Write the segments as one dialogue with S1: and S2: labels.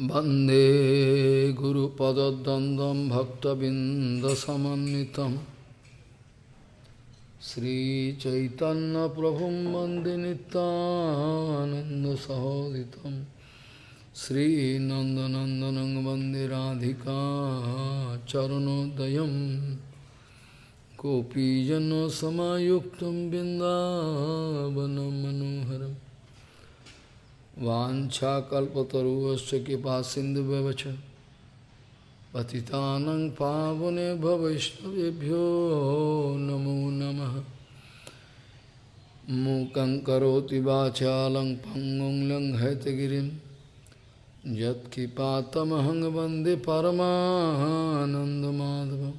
S1: वंदे गुरुपदद्वन्द्वं भक्तबिन्दसमन्वितं। श्रीचैतन्यप्रभुं वंदे नितानन्दसहोदितं श्रीनन्दनन्दनं वंदे राधिका चरणोदयं गोपीजनसमायुक्तं बिन्दावनं मनोहरम् वाछाकल्पतरुश्च कृपा सिन्धुव्यवच पतितानं पावनेभ्य वैष्णवेभ्यो नमो नमः। मूकं करोति वाचालं पङ्गुं लङ्घयतगिरिं। यत्कृपातमहं वंदे परमानन्दमाधवं।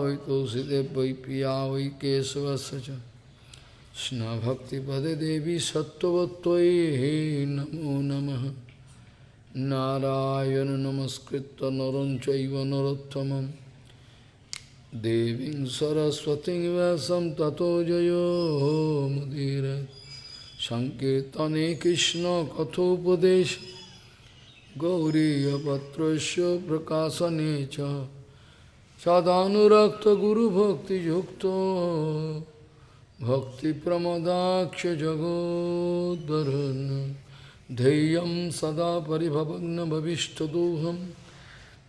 S1: वै पिया वै केशवस्य কৃষ্ণভক্তিপদে দেবী সত্যবত্যই নমো নম। নারায়ণ নমস্কৃত নরঞ্চৈব নরোত্তম দেবী সরস্বতী ব্যাসম ততো জয়োমুদীর সংকীর্তনে কৃষ্ণ কথোপদেশ। গৌরীপত্র প্রকাশনে সদানুরক্ত গুরুভক্তিযুক্ত। भक्तिप्रमदाक्षजगोद्वरन् धैर्यं सदा परिभवग्नभविष्टदोहं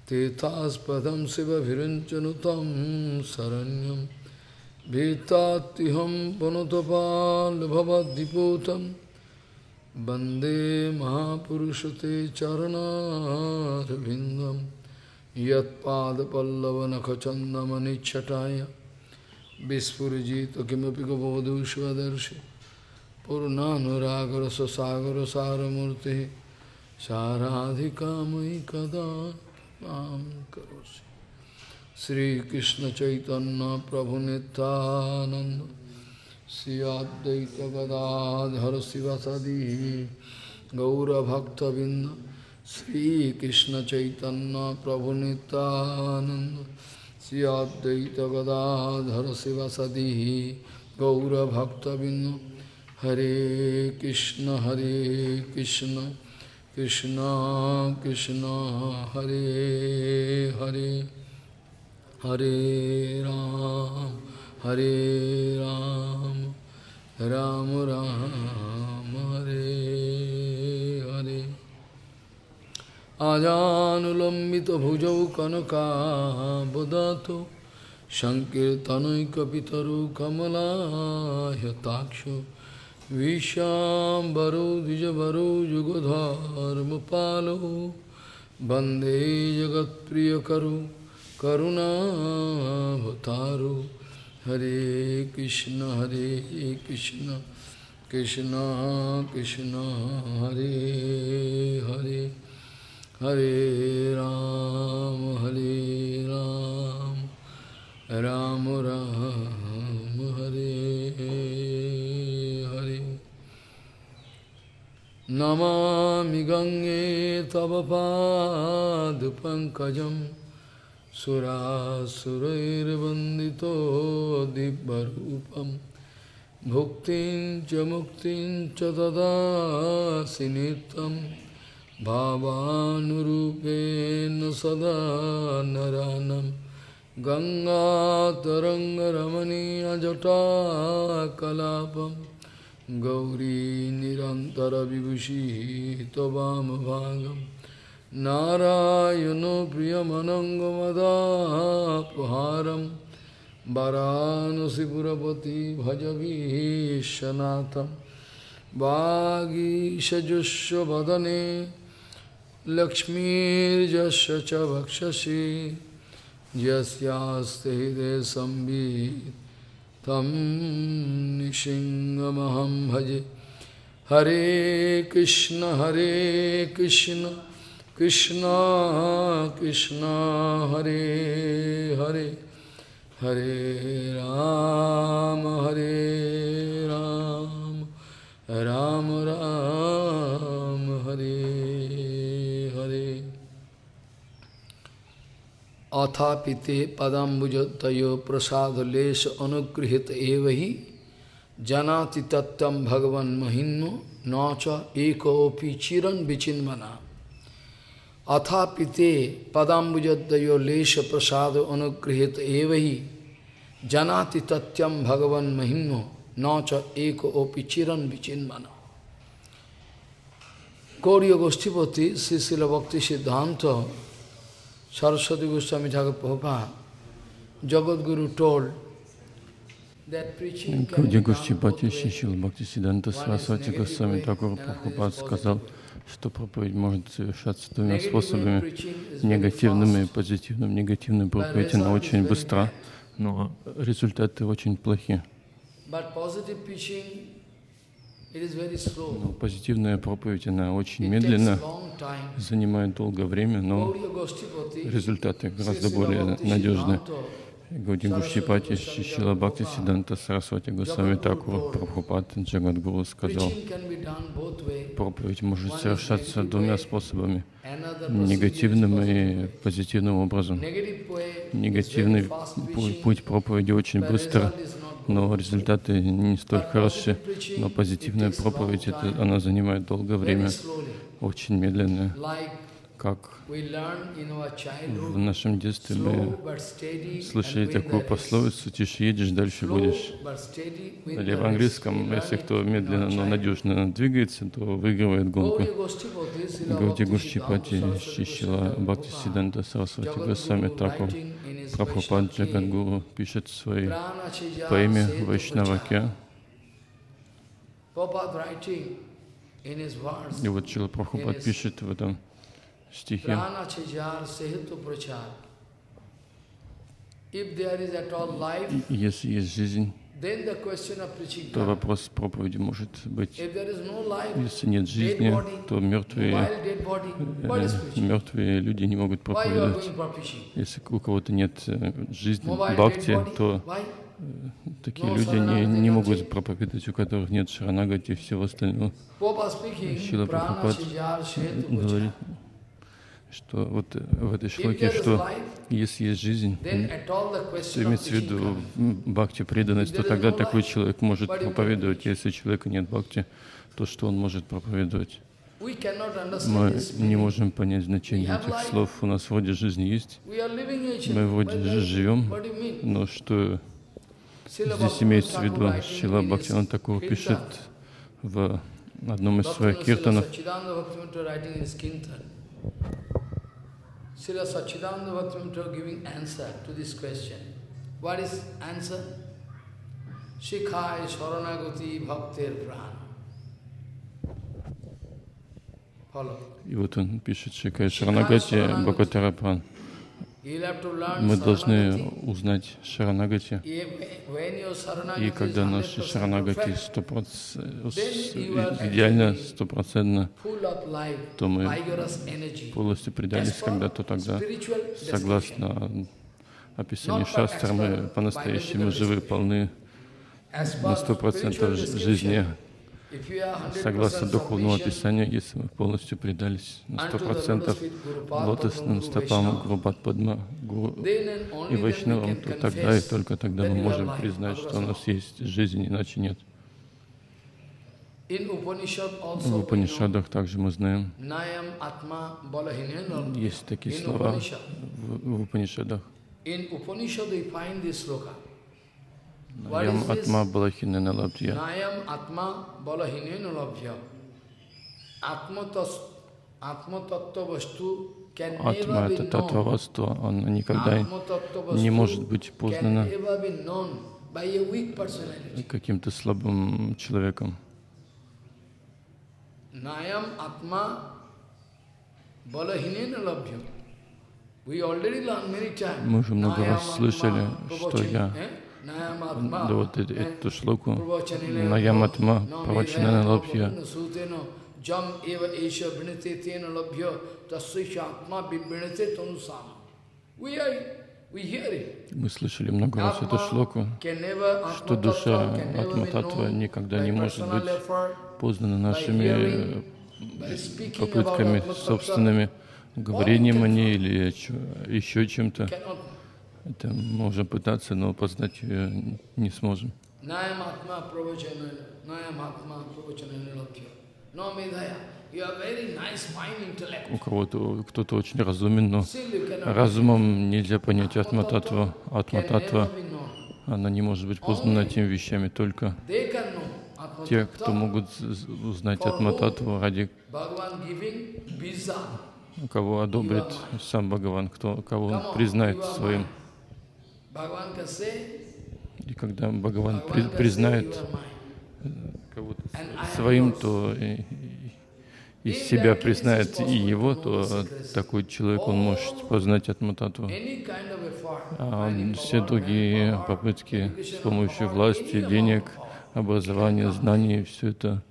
S1: तीर्थास्पदं शिवभिरञ्चनुतं शरण्यं भीतात्युहं पुनुतपाल्भवद्दिपूतं वन्दे महापुरुषते चरणारविन्दं यत्पादपल्लवनखचन्दमनिच्छटाय विस्फुजित किमपि गबोधु स्वदर्शि पूर्णानुरागर ससागर सारमूर्ति साराधिका मयि कदा श्रीकृष्ण चैतन्य प्रभु नित्यानंद गदाधर शिवसदी गौरभक्तबिंद श्रीकृष्ण चैतन्य प्रभु श्रियाद्वैत गदाधर शिवसदी गौरभक्तबिंद हरे कृष्ण हरे कृष्ण कृष्ण कृष्ण हरे हरे हरे राम हरे राम राम राम हरे আজানুলম্বিত ভুজৌ কনকাবদাত সংকীর্তনৈকপিতরু कमलाताक्ष विश्वाम्बरो द्विजरो युगधर्मपालो वंदे जगत्प्रियकरु करुणाभतारो हरे कृष्ण हरे कृष्ण कृष्ण कृष्ण, हरे हरे। हरे राम हरे राम राम राम, हरे हरे। नमामि गङ्गे तव पादपङ्कजं सुरासुरैर्वन्दितो दिव्यरूपं। भुक्तिं च मुक्तिं च ददासि नित्यं भावानुरूपेण सदा नरानं गङ्गातरङ्गरमणीयजटाकलापं गौरी निरन्तरविभूषिः त्ववामभागं नारायणो प्रियमनङ्गमदापहारं वरानसिपुरपति भजवीशनाथं वागीशजुष्वदने लक्ष्मीर्यस्य च वक्षसि यस्यास्ते हृदय संवित् तं निशिङ्गमहं भजे। हरे कृष्ण हरे कृष्ण कृष्ण कृष्ण, हरे हरे हरे राम हरे राम राम राम, हरे। अथापिते प्रसाद लेश अनुगृहित एव ही जनाति तत्व भगवान महिन्न न च एकोपि चिरन पिते अथापिते तय लेश प्रसाद अनुगृहित एव ही जनाति तथ्यम भगवान महिन्न न च एक ओपि चिरन विचिन्मना गौरी गोष्ठीपति श्री शिल भक्ति सिद्धांत Saraswati Goswami Thakur Prabhupada, Jagat Guru told
S2: Гауди Гушчипати Шишил Бхактисиданта Сарасвати Госвами Такур Прабхупад сказал, что проповедь может совершаться двумя способами, негативным и позитивным. Негативная проповедь, она очень быстра, но результаты очень плохи. Но позитивная проповедь, она очень медленно, занимает долгое время, но результаты гораздо более надежны. Гауди Гушчипати Шишила Бхакти Сиданта Сарасвати Госвами Такур Прабхупад Джагадгуру сказал, проповедь может совершаться двумя способами, негативным и позитивным образом. Негативный путь проповеди очень быстро, но результаты не столь хороши. Но позитивная проповедь, это, она занимает долгое время, очень медленная. Как в нашем детстве мы слышали такую пословицу «тише едешь, дальше будешь». Или в английском, если кто медленно, но надежно двигается, то выигрывает гонку. Гауди Гушчипати Шишила Бхакти Сиданта Сарасвати Госвами Таку Прабхупад Джагадгуру пишет в своей поэме Вайшнаваке. И вот Чила Прабхупад пишет в этом стихе. Если есть жизнь, то вопрос проповеди может быть. Если нет жизни, то мертвые, э, мертвые люди не могут проповедовать. Если у кого-то нет э, жизни, бхакти, то э, такие люди не, не могут проповедовать, у которых нет шаранагати и всего остального. Шила Прабхупад говорит, что вот в этой шлоке, что если есть жизнь, то имеется в виду бхакти преданность, то тогда такой человек может проповедовать. Если у человека нет бхакти, то что он может проповедовать? Мы не можем понять значение этих слов. У нас вроде жизнь есть, мы вроде живем, но что здесь имеется в виду? Шила Бхактиван такого пишет в одном из своих киртанов.
S1: Srila Sachidananda Bhaktivinoda giving answer to this question. What is answer? Shikhai Sharanagati Bhaktir Pran. Follow.
S2: И вот он пишет Шикай Шаранагати Бхакатарапан. Мы должны узнать Шаранагати. И когда наши Шаранагати идеально, стопроцентно, то мы полностью предались, когда то тогда, согласно описанию Шастра, мы по-настоящему живы, полны на сто процентов жизни, Согласно духовному описанию, если мы полностью предались на сто процентов лотосным стопам Гурубат Падма Гуру и Вайшнавам, то тогда и только тогда мы можем признать, что у нас есть жизнь, иначе нет. В Упанишадах также мы знаем, есть такие слова в Упанишадах. Наям атма балахинена лабдья.
S1: Наям атма балахинена лабдья. Атма
S2: это татваваства, она никогда не может быть познана каким-то слабым человеком.
S1: Наям атма балахинена лабдья. Мы
S2: уже много раз слышали, что я да вот эту шлоку Наяматма Правачанана Лабхья. Мы слышали много раз эту шлоку, что душа Атма-татва никогда не может быть познана нашими попытками собственными, говорением о ней или еще чем-то. Это можем пытаться, но познать ее не сможем.
S1: У кого-то кто-то очень разумен, но разумом нельзя понять атма-татва. Атма-татва, она не может быть познана этими вещами только те, кто могут узнать атма-татву ради кого одобрит сам Бхагаван, кто, кого он признает своим. И когда Бхагаван при, признает э, кого-то своим, то из себя признает и его, то такой человек, он может познать Атмататву. А все другие попытки с помощью власти, денег, образования, знаний, все это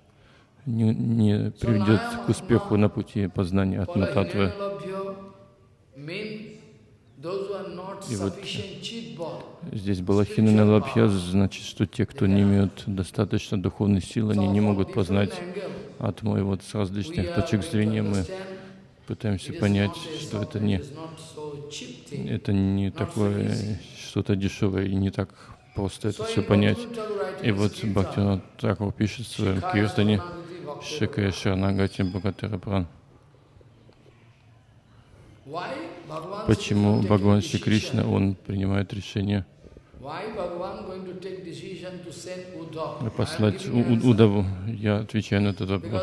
S1: не, не приведет к успеху на пути познания Атмататвы. И вот здесь была хинана значит, что те, кто не имеют достаточно духовной силы, они не могут познать атму. И вот с различных точек зрения. Мы пытаемся понять, что это не, это не такое что-то дешевое и не так просто это все понять. И вот Бхактинат Такова пишет в своем киртане Шикая Шарнагати Бхагатара Пран. Почему Бхагаван Шри Кришна, он принимает решение послать Удаву? Я отвечаю на этот вопрос,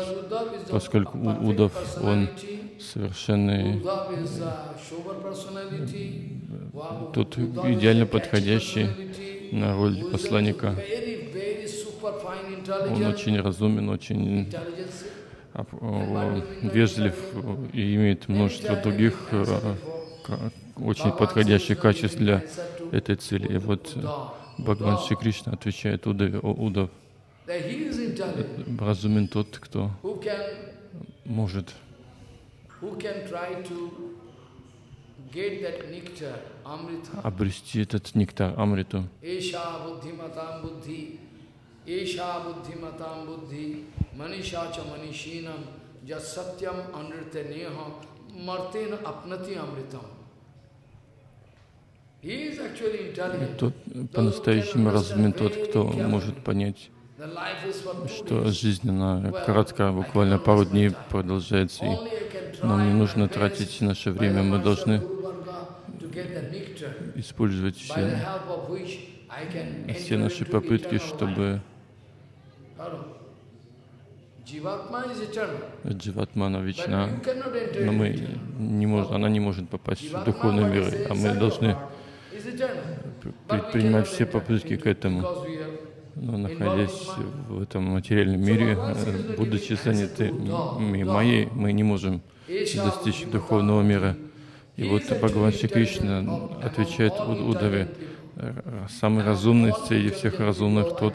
S1: поскольку Удав, он совершенный, тут идеально подходящий на роль посланника. Он очень разумен, очень вежлив и имеет множество других э, очень подходящих качеств для этой цели. И вот Бхагаван Шри Кришна отвечает Удаве, о Удав, разумен тот, кто может обрести этот нектар Амриту. Esha buddhimatam buddhi manisha cha manishinam jat satyam anrite neha martena apnati amritam. Тот по-настоящему разумен тот, кто может понять, что жизнь, она короткая, буквально пару дней продолжается, и нам не нужно тратить наше время, мы должны использовать все, все наши попытки, чтобы Дживатма, она вечна, но мы не можем, она не может попасть в духовный мир, а мы должны предпринимать все попытки к этому. Но находясь в этом материальном мире, будучи заняты моей, мы не можем достичь духовного мира. И вот Бхагаван Шри Кришна отвечает Удаве, самый разумный среди всех разумных тот,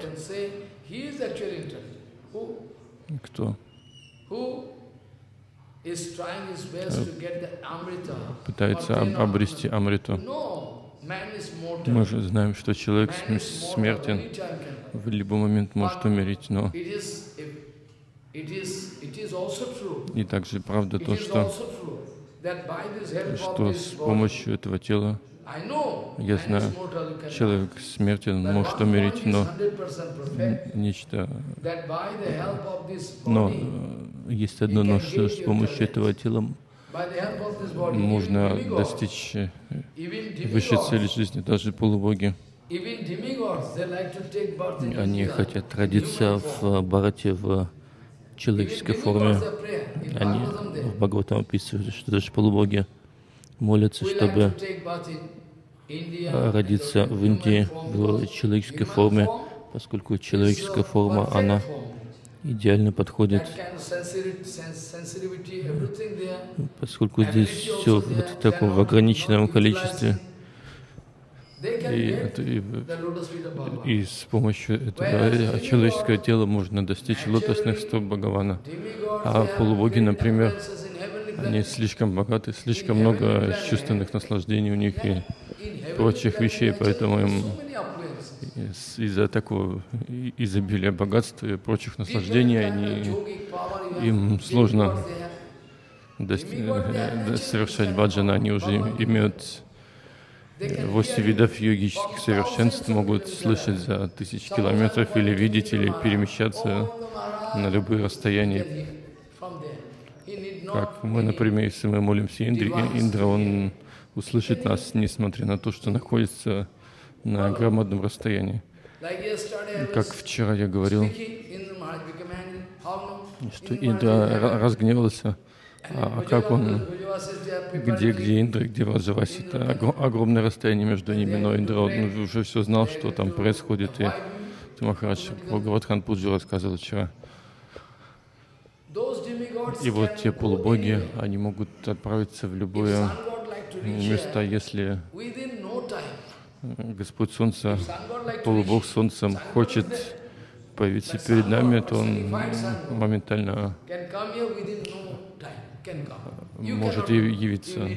S1: кто пытается обрести Амриту. Мы же знаем, что человек смертен, в любой момент может умереть, но и также правда то, что, что с помощью этого тела я знаю, человек смертен, может умереть, но нечто... Но э, есть одно, но что с помощью этого тела можно достичь э, высшей цели жизни, даже полубоги. Они хотят родиться в Бхарате в человеческой форме. Они в Бхагаватам описывают, что даже полубоги молятся, чтобы родиться в Индии в человеческой форме, поскольку человеческая форма, она идеально подходит, поскольку здесь все в таком в ограниченном количестве. И, и, и с помощью этого человеческого тела можно достичь лотосных стоп Бхагавана. А полубоги, например, они слишком богаты, слишком много чувственных наслаждений у них и прочих вещей, поэтому им из-за такого изобилия богатства и прочих наслаждений они, им сложно совершать баджана, они уже имеют Восемь видов йогических совершенств могут слышать за тысячи километров или видеть, или перемещаться на любые расстояния. Как мы, например, если мы молимся Индре, Индра, он услышит нас, несмотря на то, что находится на громадном расстоянии. Как вчера я говорил, что Индра разгневался, а как он, где, где Индра, где Ваджаваси, это огромное расстояние между ними, но Индра он уже все знал, что там происходит, и Махарадж Бхагаватхан Пуджи рассказывал вчера. И вот те полубоги, они могут отправиться в любое место, если Господь Солнца, полубог Солнцем хочет появиться перед нами, то он моментально может явиться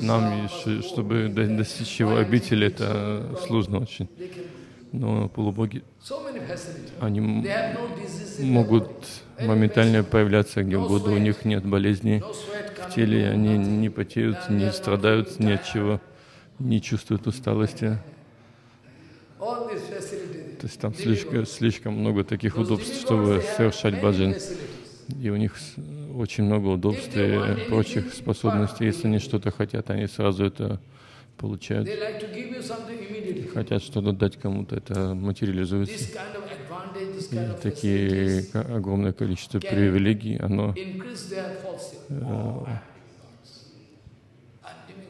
S1: нам, чтобы достичь его обители, это сложно очень. Но полубоги, они могут моментально появляться где угодно, у них нет болезней в теле, они не потеют, не страдают ни от чего, не чувствуют усталости. То есть там слишком, слишком много таких удобств, чтобы совершать баджан. И у них очень много удобств и прочих способностей. Если они что-то хотят, они сразу это получают. Хотят что-то дать кому-то, это материализуется. И такие огромное количество привилегий, оно э,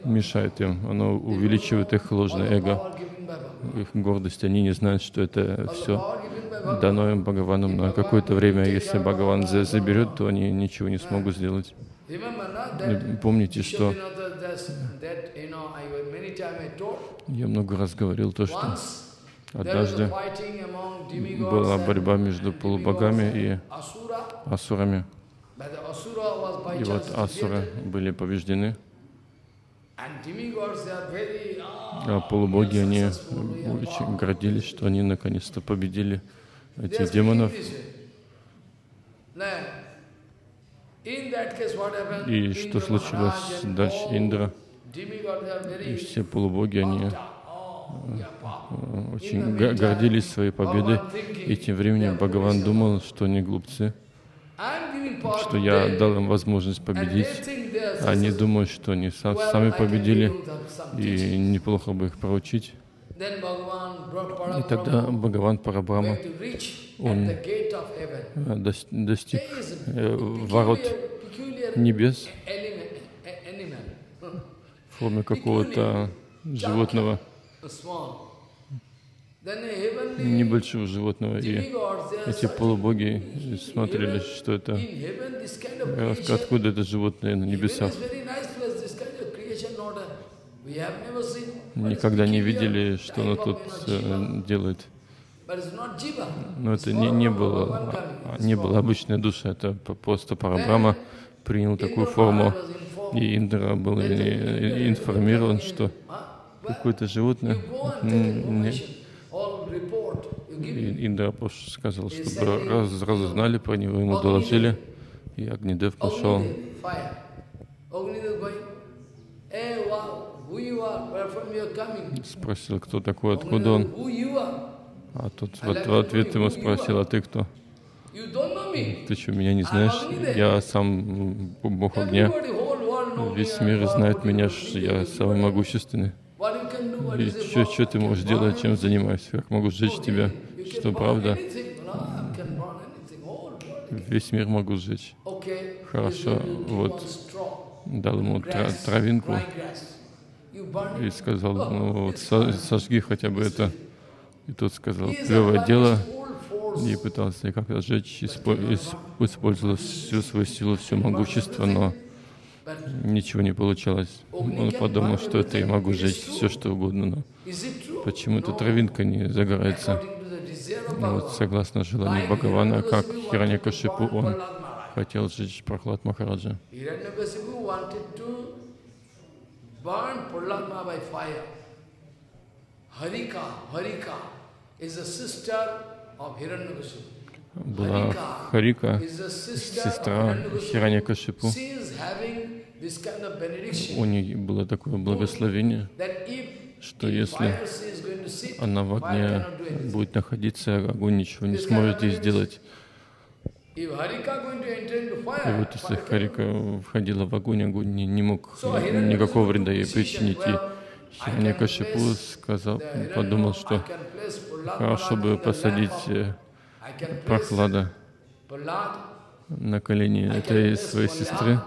S1: мешает им, оно увеличивает их ложное эго, их гордость. Они не знают, что это все дано им Бхагаваном на какое-то время. Если Бхагаван заберет, то они ничего не смогут сделать. Помните, что я много раз говорил то, что однажды была борьба между полубогами и асурами. И вот асуры были побеждены. А полубоги, они очень гордились, что они наконец-то победили этих демонов. И что случилось дальше? Индра и все полубоги, они э, очень гордились своей победой. И тем временем Бхагаван думал, что они глупцы, что я дал им возможность победить. Они думают, что они сами победили, и неплохо бы их проучить. И тогда Бхагаван Парабрама, он э, достиг э, ворот небес в форме какого-то животного, небольшого животного. И эти полубоги смотрели, что это, откуда это животное на небесах. никогда не видели, что оно тут э, делает. Но это не, не, было, не была обычная душа, это просто Парабрама принял такую форму, и Индра был информирован, что какое-то животное... И Индра сказал, чтобы раз, разузнали про него, ему доложили, и Агнидев пошел. Спросил, кто такой, откуда он. А тот в ответ ему спросил, а ты кто? Ты что, меня не знаешь? Я сам Бог огня. Весь мир знает меня, что я самый могущественный. И что, что ты можешь делать, чем занимаюсь? Как могу сжечь тебя? Что, правда? Весь мир могу сжечь. Хорошо, вот дал ему травинку, и сказал, ну вот сожги хотя бы это. И тот сказал, плевое дело, и пытался как-то сжечь, использовал всю свою силу, все могущество, но ничего не получалось. Он подумал, что это я могу сжечь все, что угодно, но почему эта травинка не загорается? Ну, вот, согласно желанию Бхагавана, как Хираньякашипу, он хотел сжечь Прохлад Махараджа. Harika, Harika Была Харика, сестра Хираньякашипу. У нее было такое благословение, что если она в огне будет находиться, огонь ничего не сможет ей сделать. И вот если Харика входила в огонь, огонь не, не мог никакого вреда ей причинить. И Хираньякашипу сказал, подумал, что хорошо бы посадить э, прохлада на колени этой своей сестры,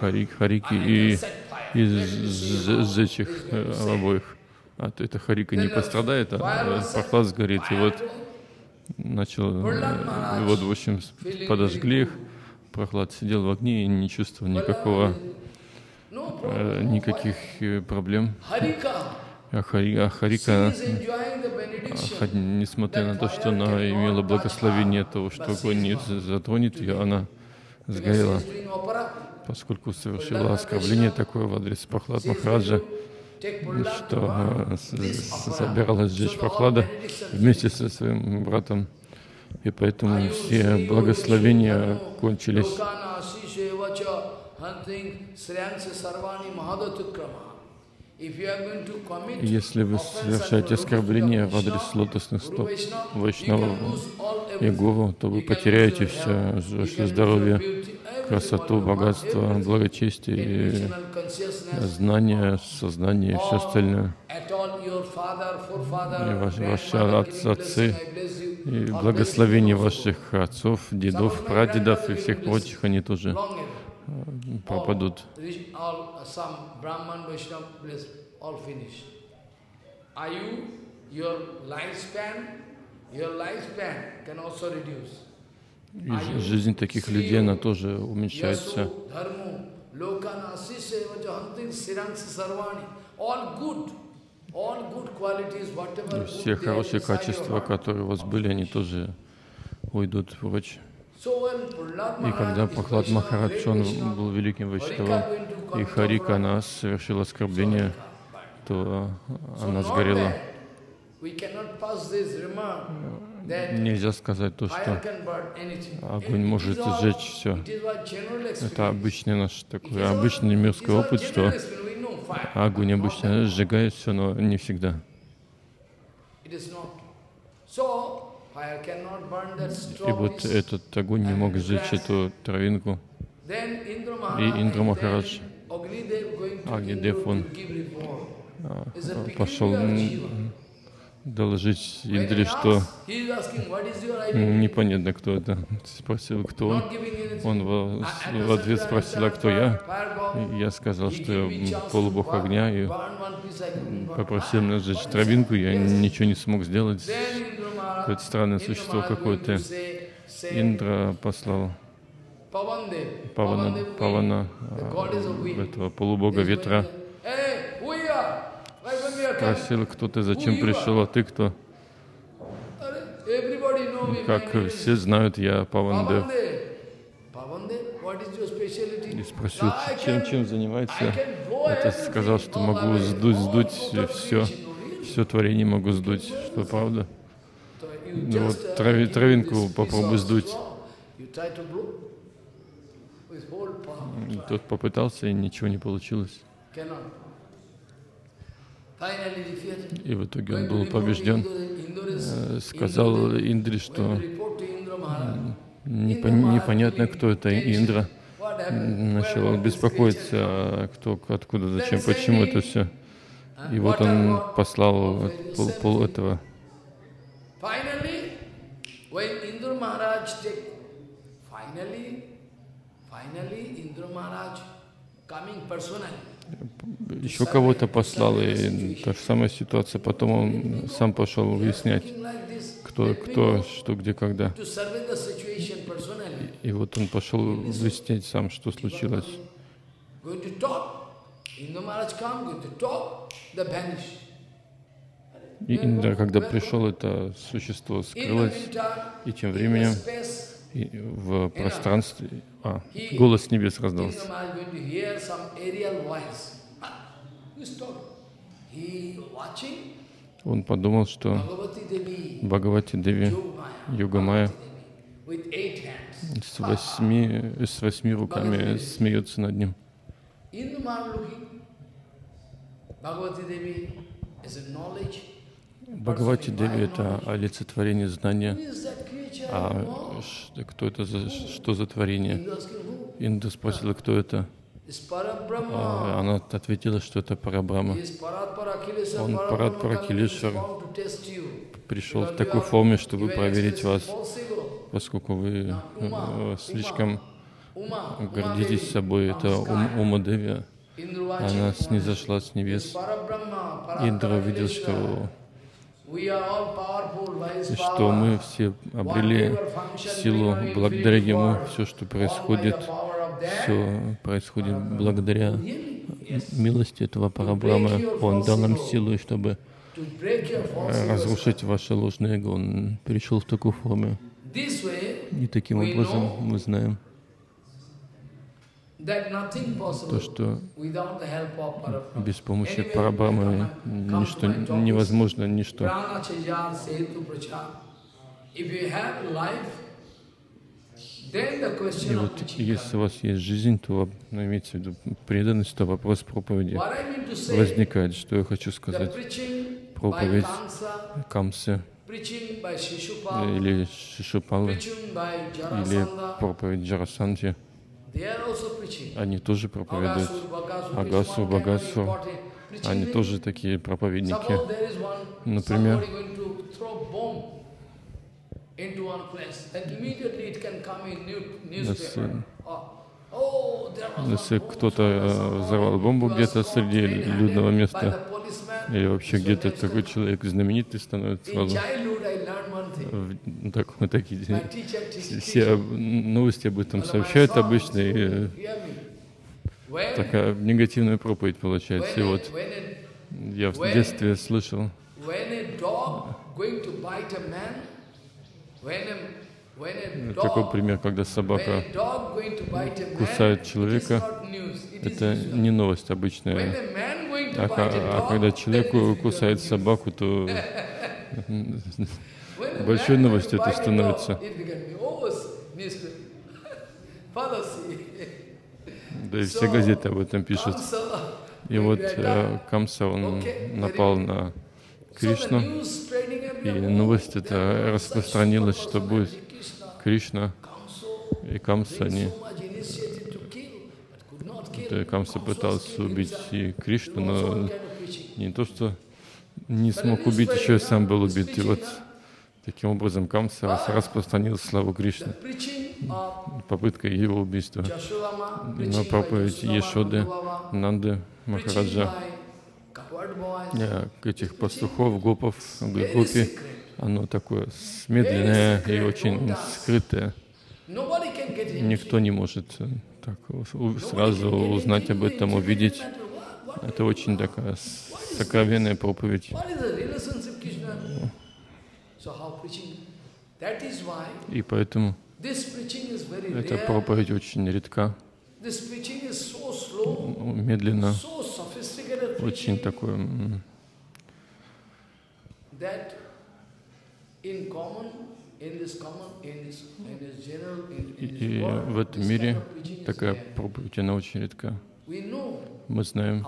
S1: Хари, Харики, и, и сжечь их э, обоих. А то эта Харика не пострадает, а прохлад сгорит. И вот начал, э, вот, в общем, подожгли их. Прохлад сидел в огне и не чувствовал никакого, э, никаких э, проблем. А, Хари, а несмотря на то, что она имела благословение того, что огонь не затронет ее, она сгорела, поскольку совершила оскорбление такое в адрес Прохлад Махараджа что собиралась сжечь Прохлада вместе со своим братом, и поэтому все благословения кончились. Если вы совершаете оскорбление в адрес лотосных стоп Вайшнава и Гуру, то вы потеряете все, ваше здоровье, красоту, богатство, благочестие, знание, сознание и все остальное. И ваши, ваши отцы, и благословение ваших отцов, дедов, прадедов и всех прочих, они тоже пропадут. Also reduce. И жизнь таких людей, она тоже уменьшается. И все хорошие качества, которые у вас были, они тоже уйдут прочь. И когда Прохлад Махарадж, он был великим Вайшнавом, и Харика, она совершила оскорбление, то она сгорела. Нельзя сказать то, что огонь может сжечь все. Это обычный наш такой обычный мирский опыт, что огонь обычно сжигает все, но не всегда. И вот этот огонь не мог сжечь эту травинку. И Индра Махарадж, Агнидев, он а, пошел доложить Индре, что непонятно, кто это. Спросил, кто он. Он в, ответ спросил, а кто я. И я сказал, что я полубог огня, и попросил меня сжечь травинку, я ничего не смог сделать. Какое-то странное существо какое-то. Индра послал Павана, Павана этого полубога ветра Спросил, кто ты, зачем пришел, а ты кто? Как все знают, я Павандев. И спросил, чем, чем занимается. Это сказал, что могу сдуть, сдуть все, все творение могу сдуть. Что правда? Ну вот трави, травинку попробуй сдуть. Тот попытался, и ничего не получилось. И в итоге он был побежден. Э, сказал Индре, что непонятно, кто это Индра. Начал беспокоиться, кто, откуда, зачем, почему это все. И вот он послал пол, пол этого. Finally, Indra Maharaj coming personally еще кого-то послал, и та же самая ситуация. Потом он сам пошел выяснять, кто, кто, что, где, когда. И, и вот он пошел выяснять сам, что случилось. И Индра, когда пришел, это существо скрылось, и тем временем в пространстве, а, голос небес раздался. Он подумал, что Бхагавати Деви. Югамая. С восьми, с восьми руками смеется над ним. Бхагавати Деви — это олицетворение знания. А кто это за, что за творение? Инда спросила, кто это. А она ответила, что это Парабрама. Он Парад Паракилишвар пришел в такой форме, чтобы проверить вас, поскольку вы э, слишком гордитесь собой. Это ум, Ума Деви. Она снизошла с небес. Индра увидел, что что мы все обрели силу благодаря Ему, все, что происходит, все происходит благодаря милости этого Парабрама. Он дал нам силу, чтобы разрушить ваше ложное эго. Он пришел в такой форме. И таким образом мы знаем, то, что без помощи Парабрамы ничто невозможно, ничто. И вот если у вас есть жизнь, то ну, имеется в виду преданность, то вопрос проповеди возникает. Что я хочу сказать? Проповедь Камсы. или Шишупалы. или проповедь Джарасанти — они тоже проповедуют. Агасу, Багасу, они тоже такие проповедники. Например, если кто-то э, взорвал бомбу где-то среди людного места, или вообще где-то такой человек знаменитый становится сразу. Так, мы такие все новости об этом сообщают обычно, и такая негативная проповедь получается. И вот я в детстве слышал, такой пример, когда собака кусает человека, это не новость обычная. А, а когда человек кусает собаку, то большой новостью это становится. Да и все газеты об этом пишут. И вот э, Камса, он напал на Кришну, и новость эта распространилась, что будет Кришна и Камса, они Камса пытался убить и Кришну, но не то, что не смог убить, еще и сам был убит. И вот таким образом Камса распространил славу Кришны. Попытка его убийства. Но проповедь Ешоды, Нанды, Махараджа, этих пастухов, гопов, гопи, оно такое медленное и очень скрытое. Никто не может э, так сразу узнать об этом, увидеть. Это очень такая сокровенная проповедь. И поэтому эта проповедь очень редка, медленно, очень такое и в этом мире такая проповедь, она очень редка. Мы знаем,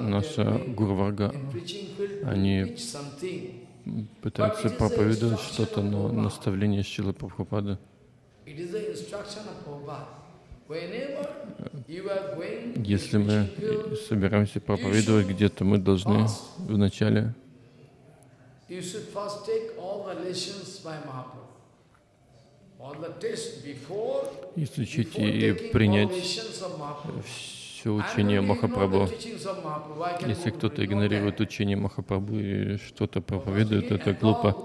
S1: наша Гуру Варга, они пытаются проповедовать что-то, но наставление Шилы Прабхупады. Если мы собираемся проповедовать где-то, мы должны вначале изучить и принять все учение Махапрабху. Если кто-то игнорирует учение Махапрабху и что-то проповедует, это глупо.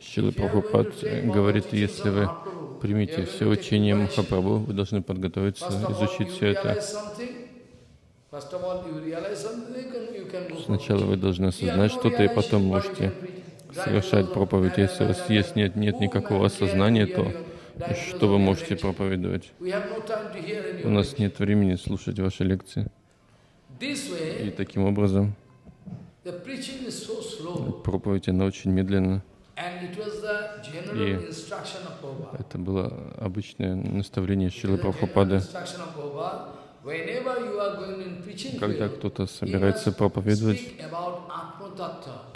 S1: Шила Прабхупад говорит, если вы примите все учение Махапрабху, вы должны подготовиться, изучить все это. Сначала вы должны осознать что-то, и потом можете совершать проповедь. Если у вас есть, нет, нет никакого осознания, то что вы можете проповедовать? У нас нет времени слушать ваши лекции. И таким образом проповедь, она очень медленно. И это было обычное наставление Шилы Прабхупады. Когда кто-то собирается проповедовать,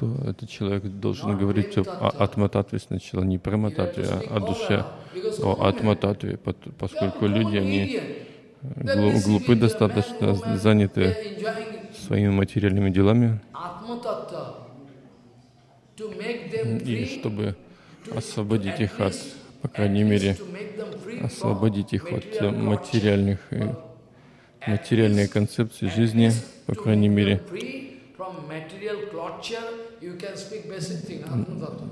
S1: то этот человек должен говорить о атмататве сначала, не про мататве, а о душе, о атмататве, поскольку люди, они глупы достаточно, заняты своими материальными делами, и чтобы освободить их от, по крайней мере, освободить их от материальных материальные концепции жизни, по крайней мере,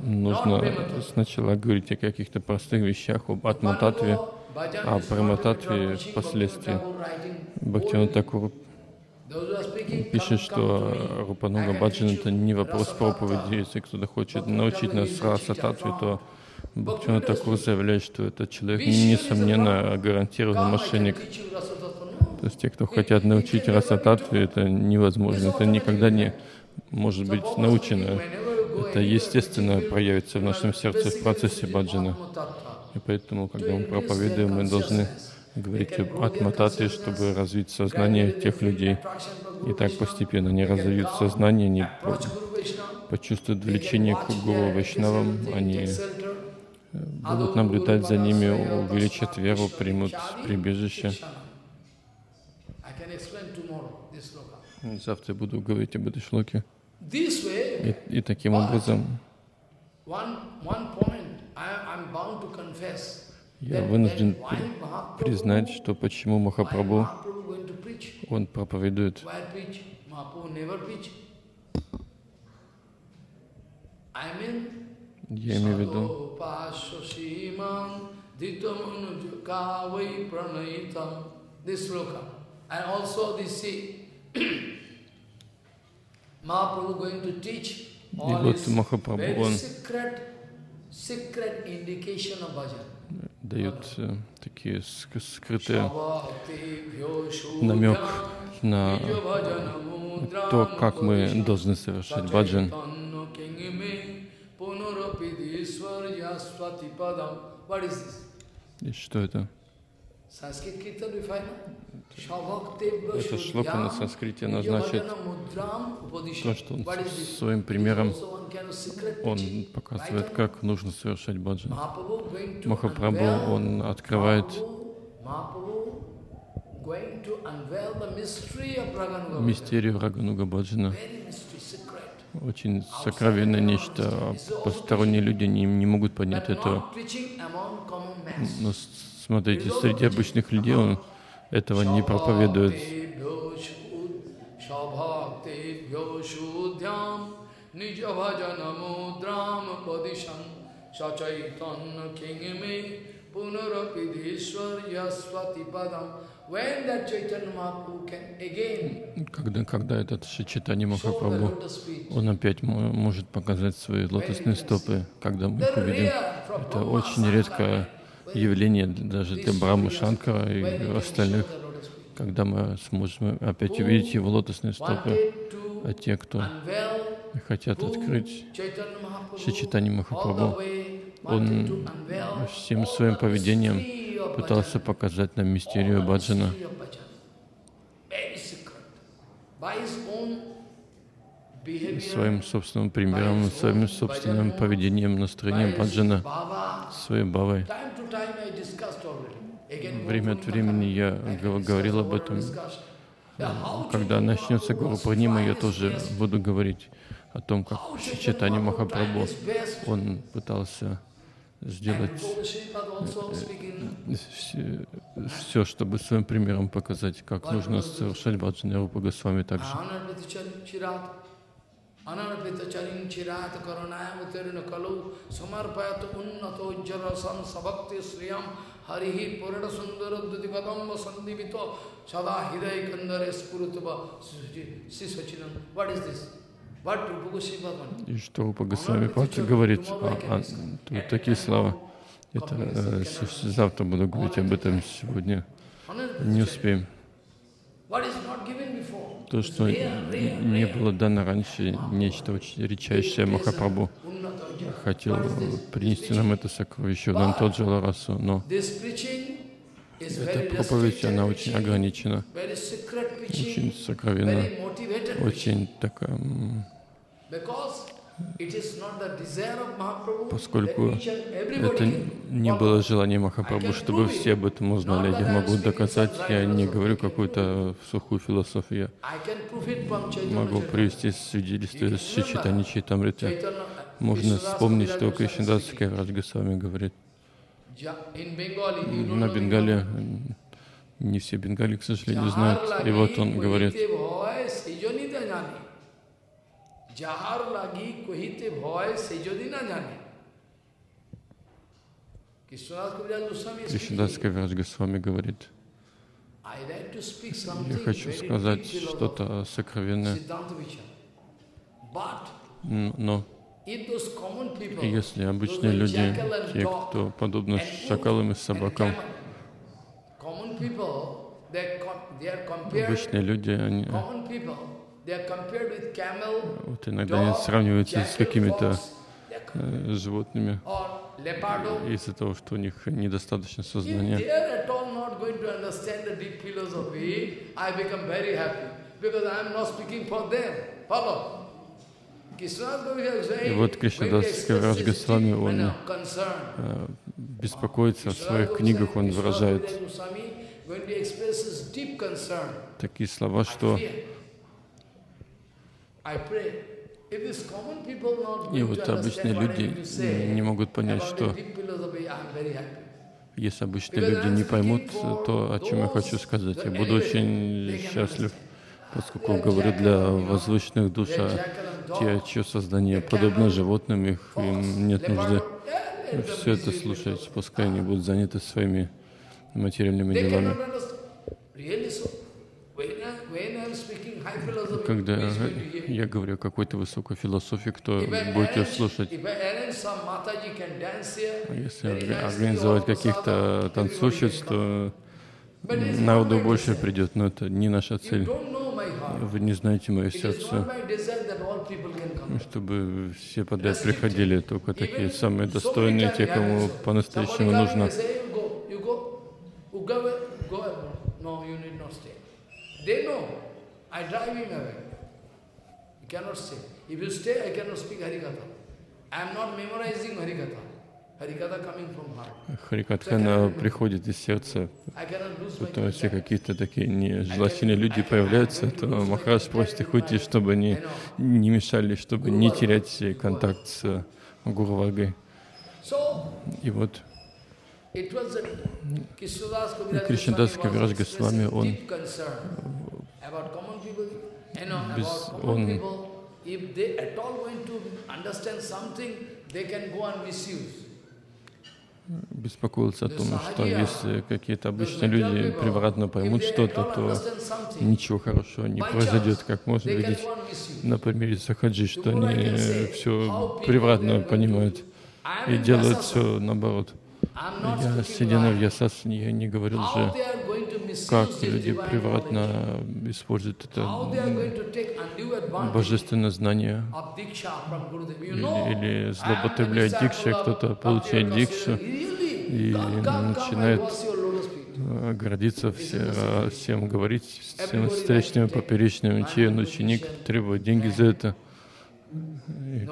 S1: нужно сначала говорить о каких-то простых вещах, об атмататве, а про мататве впоследствии. Бхактиван Такур пишет, что Рупануга Баджан — это не вопрос проповеди. Если кто-то хочет научить нас раса татве, то Бхактиван Такур заявляет, что этот человек, несомненно, гарантированный мошенник. То есть те, кто хотят научить расататве, это невозможно. Это никогда не может быть научено. Это естественно проявится в нашем сердце в процессе баджана. И поэтому, когда мы проповедуем, мы должны говорить об атмататве, чтобы развить сознание тех людей. И так постепенно они разовьют сознание, они почувствуют влечение к Гуру Вайшнавам, они э, будут наблюдать за ними, увеличат веру, примут прибежище. Завтра я буду говорить об этой шлоке. И, и таким образом я вынужден признать, что почему Махапрабху, он проповедует. Я имею в виду, this sloka. And also this see, Mahaprabhu going to teach all this very secret, secret indication of bhajan. дают э, такие скрытые намек на то, как мы должны совершать баджан. И что это? Это шлока на санскрите, она значит то, что он своим примером он показывает, как нужно совершать баджан. Махапрабху, он открывает мистерию Рагануга Баджана. Очень сокровенное нечто. Посторонние люди не, не могут понять этого. Но Смотрите, среди обычных людей он этого не проповедует. Когда, когда этот Шичитани Махапрабху, он опять может показать свои лотосные стопы, когда мы их увидим. Это очень редкая явление даже для Брахмы Шанкара и остальных, когда мы сможем опять увидеть его лотосные стопы. А те, кто хотят открыть Шичитани Махапрабху. Он всем своим поведением пытался показать нам мистерию Баджана. Своим собственным примером, своим собственным поведением, настроением Баджана, своей Бавой. Время от времени я говорил об этом. Когда начнется Гуру Пранима, я тоже буду говорить о том, как Читани Махапрабху, он пытался сделать все, все, чтобы своим примером показать, как нужно совершать баджан Anarpitacharin chirat karanayam uterina kalu samarpayat unnato ujjarasam sabhakti sriyam harihi purada sundara dudivadamba sandivito sada hidai kandare spurutuva sisachinan. What is this? И что Рупа Госвами говорит, а, а, вот такие слова. Это, э, завтра буду говорить об этом, сегодня не успеем. То, что не было дано раньше, нечто очень редчайшее Махапрабху. Хотел принести нам это сокровище в Нантоджала расу, но Эта проповедь, она очень ограничена, очень сокровенна, очень такая Поскольку это не было желание Махапрабху, чтобы все об этом узнали, я могу доказать, я не говорю какую-то сухую философию, могу привести свидетельство из Шичитани Чайтамрита. Можно вспомнить, что Кришнадас Кайврадж Госвами говорит. На Бенгале, не все Бенгали, к сожалению, знают. И вот он говорит, যাহার লাগি কহিতে ভয় সে যদি না জানে Кришнадас Кавирадж Госвами говорит, я хочу сказать что-то сокровенное, но если обычные люди, те, кто подобны шакалам и собакам, обычные люди, они вот иногда они сравниваются с какими-то э, животными. из-за того, что у них недостаточно сознания. И вот Кришнадас Кавирадж Госвами, он э, беспокоится в своих книгах, он выражает такие слова, что и вот обычные люди не могут понять, что если обычные люди не поймут то, о чем я хочу сказать, я буду очень счастлив, поскольку говорю для возвышенных душ, а те, чье создание подобно животным, их им нет нужды все это слушать, пускай они будут заняты своими материальными делами. Когда я говорю о какой-то высокой философии, кто будет ее слушать? Если организовать каких-то танцовщиц, то народу больше придет, но это не наша цель. Вы не знаете мое сердце. Чтобы все подряд приходили, только такие самые достойные, те, кому по-настоящему нужно. They know. I drive him away. He cannot stay. If you stay, I cannot speak Harikatha. I am not memorizing Harikatha. Харикатхана приходит из сердца, то все какие-то такие нежелательные люди появляются, то Махарадж просит их уйти, чтобы они не мешали, чтобы не терять контакт с Гуру Варгой. И вот Кришнадас Кавирадж Госвами, он без, он беспокоился о том, что если какие-то обычные люди превратно поймут что-то, то ничего хорошего не произойдет, как можно видеть на примере Сахаджи, что они все превратно понимают и делают все наоборот. Я, сидя на Вьясасане, я не говорил же, как люди превратно используют это божественное знание? или, или злоупотребляет дикши, кто-то получает дикшу и начинает э, гордиться все, всем говорить, всем встречным поперечным, чей он ученик, требует деньги за это. И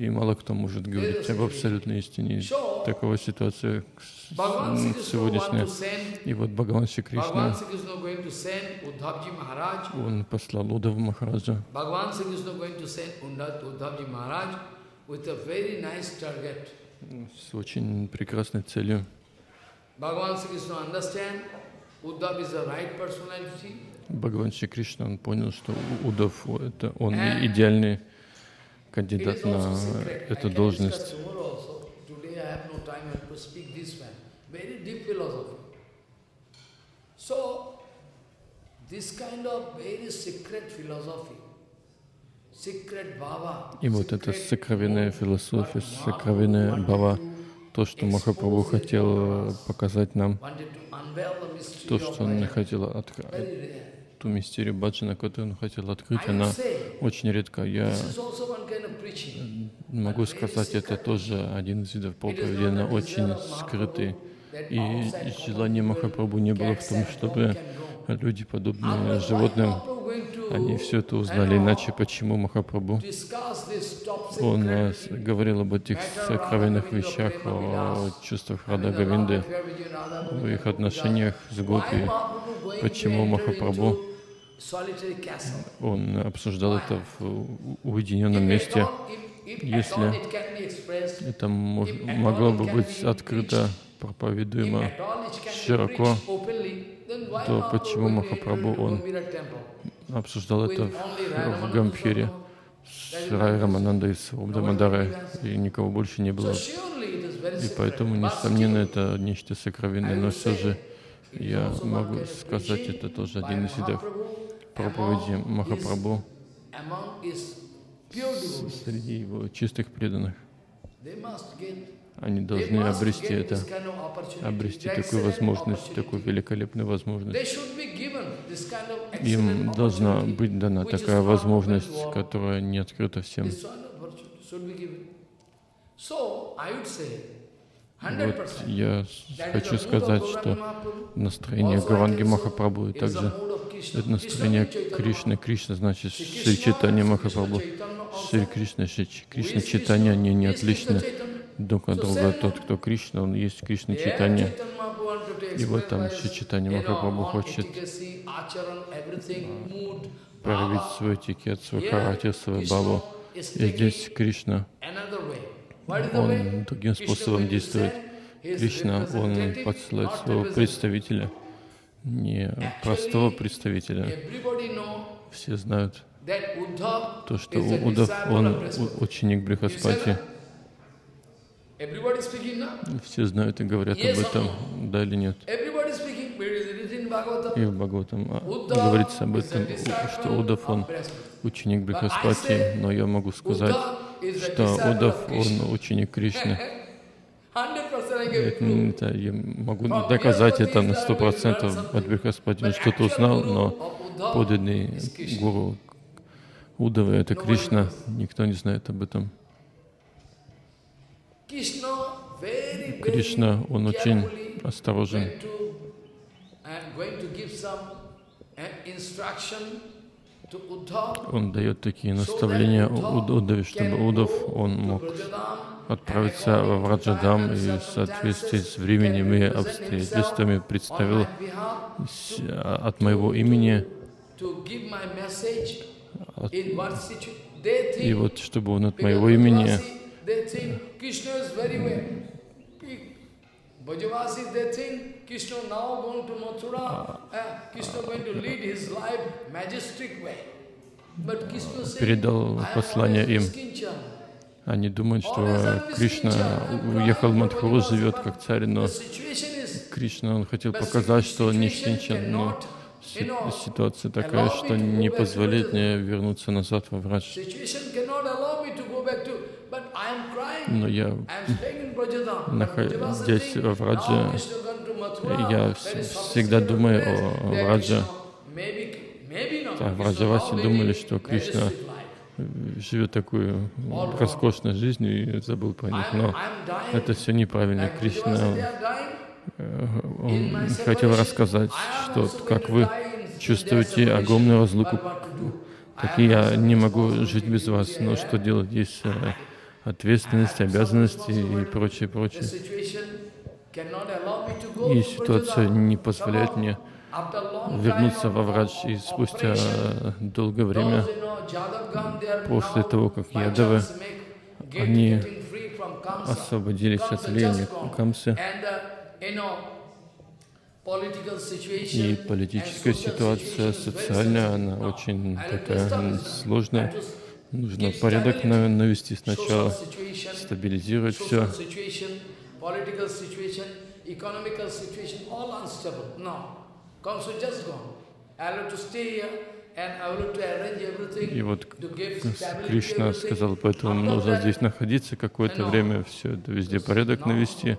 S1: и мало кто может говорить об абсолютной истине. Такова ситуация сегодняшняя. И вот Бхагаван Шри Кришна, он послал Удав Махараджа с очень прекрасной целью. Бхагаван Шри Кришна, он понял, что Удав — это он идеальный кандидат на эту должность. И вот эта сокровенная философия, сокровенная бава, то, что Махапрабху хотел показать нам, то, что он хотел открыть ту мистерию баджана, которую он хотел открыть, она очень редка. Я могу сказать, это тоже один из видов проповеди, она очень скрытый. И желание Махапрабху не было в том, чтобы люди, подобные животным, они все это узнали. Иначе почему Махапрабху? Он э, говорил об этих сокровенных вещах, о чувствах Рада Гавинды, в их отношениях с Гопи. Почему Махапрабху? Он обсуждал это в уединенном месте. Если это могло бы быть открыто, проповедуемо широко, то почему Махапрабху он обсуждал это в, в Гамбхире с Рай Раманандой, с Обдамадарой, и никого больше не было. И поэтому, несомненно, это нечто сокровенное, но все же я могу сказать, это тоже один из видов проповеди Махапрабху среди его чистых преданных. Они должны обрести это, обрести такую возможность, такую великолепную возможность. Им должна быть дана такая возможность, которая не открыта всем. Вот я хочу сказать, что настроение Гаванги Махапрабху также это настроение Кришны. Кришна значит Шри Читания Махапрабху. Шри Кришна, Шри Кришна Читания, они не отличны друг от друга. Тот, кто Кришна, он есть Кришна Читания. И в этом Шри Читания Махапрабху хочет проявить свой этикет, свой характер, свою бабу. И здесь Кришна, он другим способом действует. Кришна, он посылает своего представителя, не простого представителя. Все знают то, что Удав, он ученик Брихаспати. Все знают и говорят об этом, да или нет. И в Бхагаватам а, говорится об этом, что Удав, он ученик Брихаспати, но я могу сказать, что Удав, он ученик Кришны. Это, я могу доказать это на сто процентов от Брихаспати. Он что-то узнал, но подлинный гуру Удава — это Кришна. Никто не знает об этом. Кришна, он очень осторожен. Он дает такие наставления Удаве, чтобы Удав он мог отправиться в Раджадам и в соответствии с временем и обстоятельствами представил от моего имени от, и вот чтобы он от моего имени Brajavasis, they think Krishna now going to Mathura, Krishna going to lead his life majestic way. передал послание им. Они думают, что Кришна уехал в Мадхуру, живет как царь, но Кришна, он хотел показать, что он не Шинчан, но ситуация такая, что не позволяет мне вернуться назад во врач. Но я, находясь в Врадже, я всегда думаю о Врадже. А Враджаваси думали, что Кришна живет такую роскошной жизнью и забыл про них. Но это все неправильно. Кришна э, он хотел рассказать, что как вы чувствуете огромную разлуку, так и я не могу жить без вас. Но что делать? Есть э, ответственность, обязанности и прочее, прочее. И ситуация не позволяет мне вернуться во врач. И спустя долгое время, после того, как Ядавы, они освободились от влияния Камсы, и политическая ситуация, социальная, она очень такая сложная. Нужно порядок навести сначала, стабилизировать все. И вот Кришна сказал, поэтому нужно здесь находиться какое-то время, все это везде порядок навести.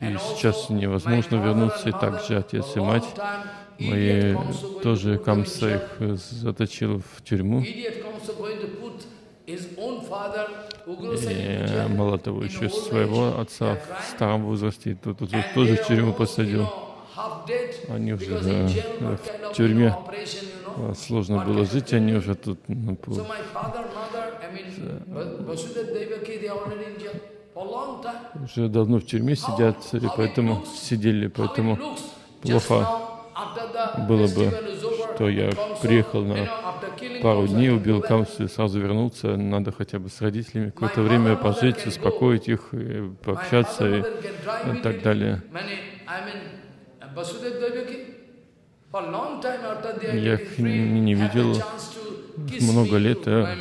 S1: И сейчас невозможно вернуться, и также отец и мать мои тоже Камса их заточил в тюрьму. И мало того, еще своего отца в старом возрасте тут, тут, тоже в тюрьму посадил. Они уже да, в тюрьме сложно было жить, они уже тут ну, уже давно в тюрьме сидят, и поэтому сидели, поэтому плохо было бы, что я приехал на пару дней, убил Камсу и сразу вернулся. Надо хотя бы с родителями какое-то время пожить, успокоить их, пообщаться и, и так далее. Я их не видел много лет, а,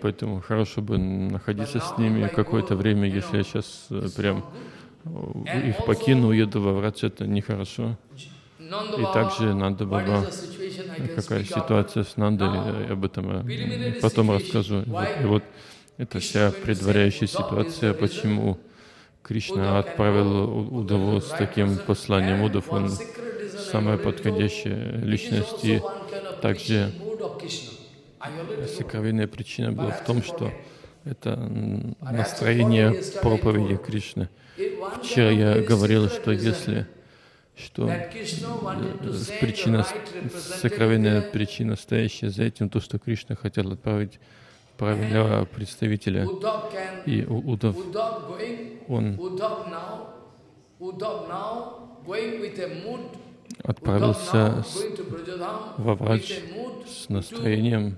S1: поэтому хорошо бы находиться с ними какое-то время, если я сейчас э, прям э, их покину, уеду во врач, это нехорошо. И также Нанда Баба, какая ситуация с Нандой, я об этом э, потом расскажу. И вот это вся предваряющая ситуация, почему Кришна отправил Удаву с таким посланием. Удав, он самая подходящая личность. И также сокровенная причина была в том, что это настроение проповеди Кришны. Вчера я говорил, что если что причина, сокровенная причина, стоящая за этим, то, что Кришна хотел отправить правильного представителя. И Удав, он отправился с, во врач с настроением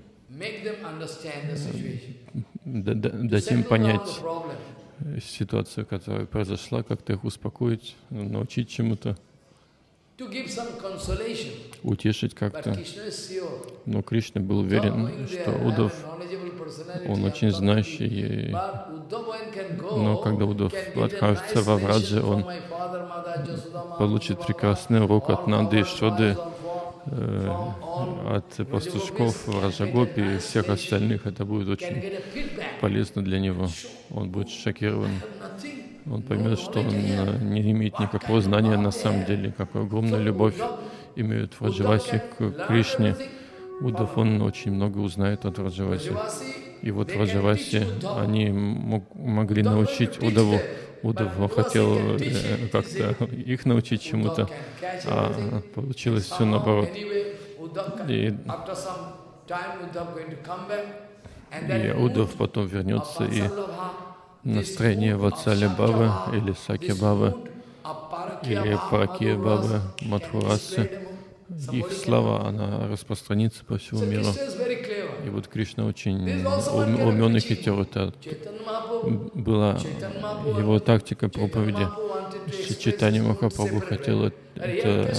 S1: дать им понять ситуацию, которая произошла, как-то их успокоить, научить чему-то. Утешить как-то. Но Кришна был уверен, что Удав, он очень знающий, но когда Удав откажется во Врадже, он получит прекрасный урок от Нанды и Шоды, э, от пастушков Раджагопи и всех остальных. Это будет очень полезно для него. Он будет шокирован он поймет, что он э, не имеет никакого знания на самом деле, какую огромную любовь имеют Враджаваси к Кришне. Удав, он очень много узнает от Враджаваси. И вот Враджаваси, они мог, могли научить Удаву. Удав хотел э, как-то их научить чему-то, а получилось все наоборот. И, и Удав потом вернется и настроение Вацали Бабы или Саки Бабы или Параки Бабы, Мадхурасы, их слава, она распространится по всему миру. И вот Кришна очень умен и хитер. Это была его тактика проповеди. Читание Махапрабху хотел это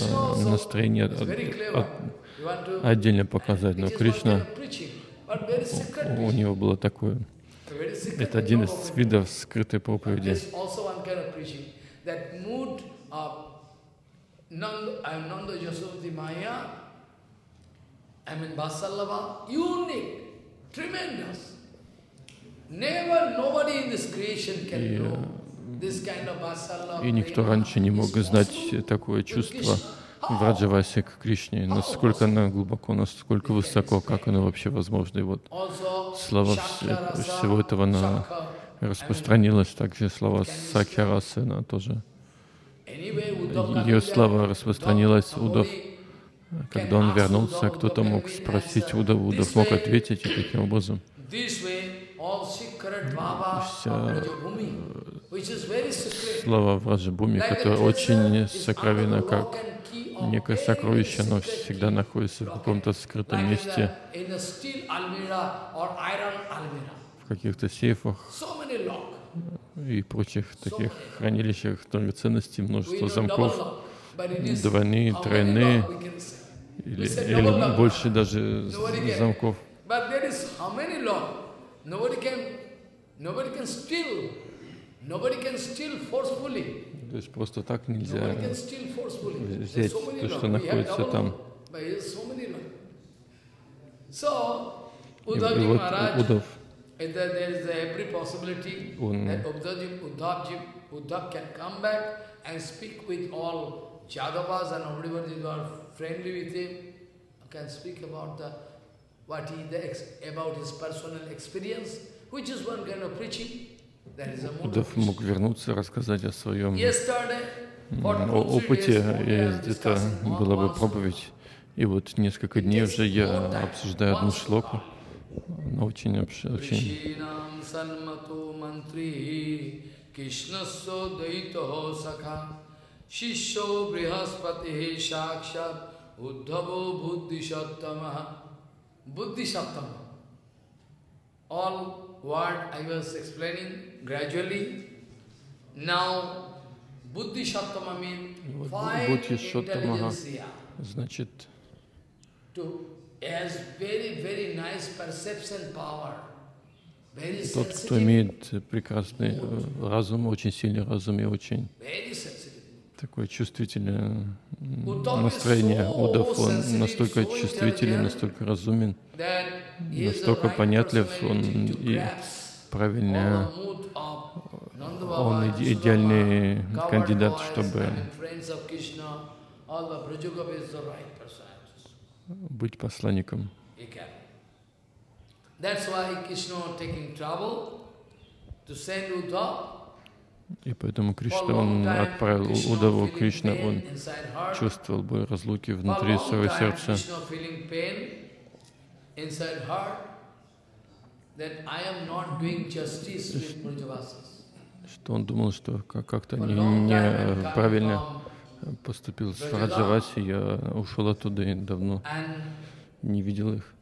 S1: настроение от, от, отдельно показать, но Кришна, у него было такое это один из видов скрытой проповеди. I mean, Vasallava, unique, tremendous. Never, nobody in this creation can know. И никто раньше не мог знать такое чувство Враджаваси к Кришне, насколько она глубоко, насколько высоко, как оно вообще возможно. И вот слова всего этого она распространилась, также слова она тоже. Ее слава распространилась Удав. Когда он вернулся, кто-то мог спросить Удав, Удав мог ответить, и таким образом? вся слава Враджабуми, которая очень сокровенна, как некое сокровище, оно всегда находится в каком-то скрытом месте, в каких-то сейфах и прочих таких хранилищах драгоценностей, множество замков, двойные, тройные или, или больше даже замков. То есть просто так нельзя взять то, что находится там. И, и вот Удав, он Jadavas and everybody who are friendly with him can speak about the what he, the, about his personal experience, which is one kind of preaching. That is a mode of
S2: Удав мог вернуться, рассказать о своем о- опыте, и
S1: one-
S2: была бы проповедь. И вот несколько дней уже я обсуждаю одну шлоку. Она очень, обш- очень
S1: Rishinam sanmato mantri Krishnasya daitaho sakha Shishyo brihaspati shakshat Uddhavo buddhishattama Buddhishattama All word I was explaining gradually. Now Buddhishattama means
S2: Вот
S1: fine
S2: Бодхишаттамага.
S1: intelligentsia
S2: значит
S1: to
S2: тот, кто имеет прекрасный э, разум, очень сильный разум и очень такое чувствительное настроение.
S1: so
S2: Удав, он настолько чувствителен, настолько разумен, настолько понятлив, он и правильный, он идеальный кандидат, чтобы быть посланником. И поэтому Кришна, он отправил Удаву. Кришна, он чувствовал боль разлуки внутри своего сердца. Что он думал, что как- как-то
S1: For
S2: не, правильно поступил с. Раджаваси. Я ушел оттуда и давно не видел их.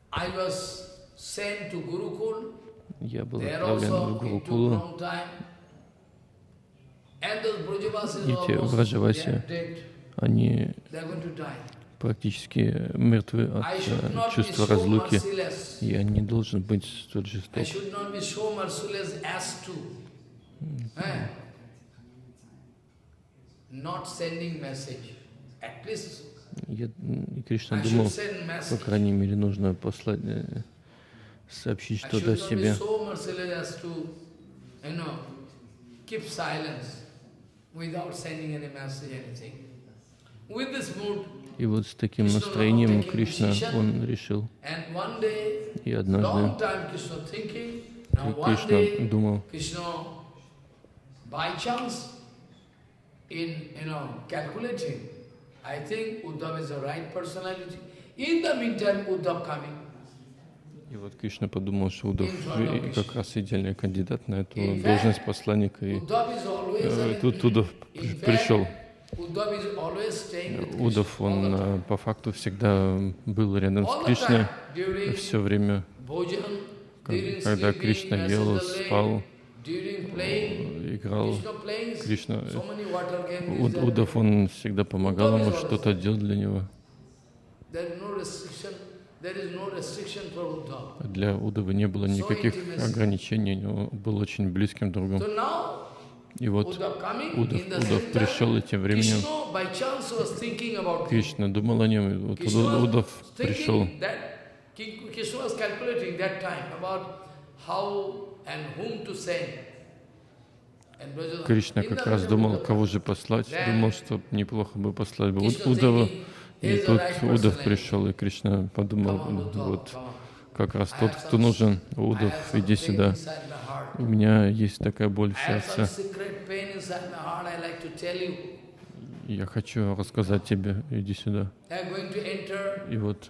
S2: Я был отправлен в Гурукулу. И те
S1: dead.
S2: Они практически мертвы от э, чувства разлуки. Я не должен быть столь жесток. Я, и Кришна думал, по
S1: message.
S2: крайней мере, нужно послать, э, сообщить что-то о себе. И вот с таким настроением Кришна, он решил. И однажды Кришна думал,
S1: in you know calculating, I think Uddhav is the right personality. In the meantime, Uddhav coming.
S2: и вот Кришна подумал, что Удав как раз идеальный кандидат на эту
S1: fact,
S2: должность посланника. И э, тут Удав пришел. Удав,
S1: all
S2: он э, по факту всегда был рядом с Кришной все время, когда Кришна ел, спал, играл. Кришна. Удав, он всегда помогал ему, что-то делал для него. Для Удава не было никаких ограничений, он был очень близким другом. И вот Удав, Удав пришел, и тем временем. Кришна думал о нем, и вот Удав пришел.
S1: Krishna was calculating that time about how
S2: Кришна как раз думал, кого же послать. Думал, что неплохо бы послать бы Удава. И
S1: "He is the
S2: тут Удав пришел, и Кришна подумал, вот как раз тот, кто нужен. Удав, иди сюда. У меня есть такая боль в сердце. Я хочу рассказать тебе, иди сюда. И вот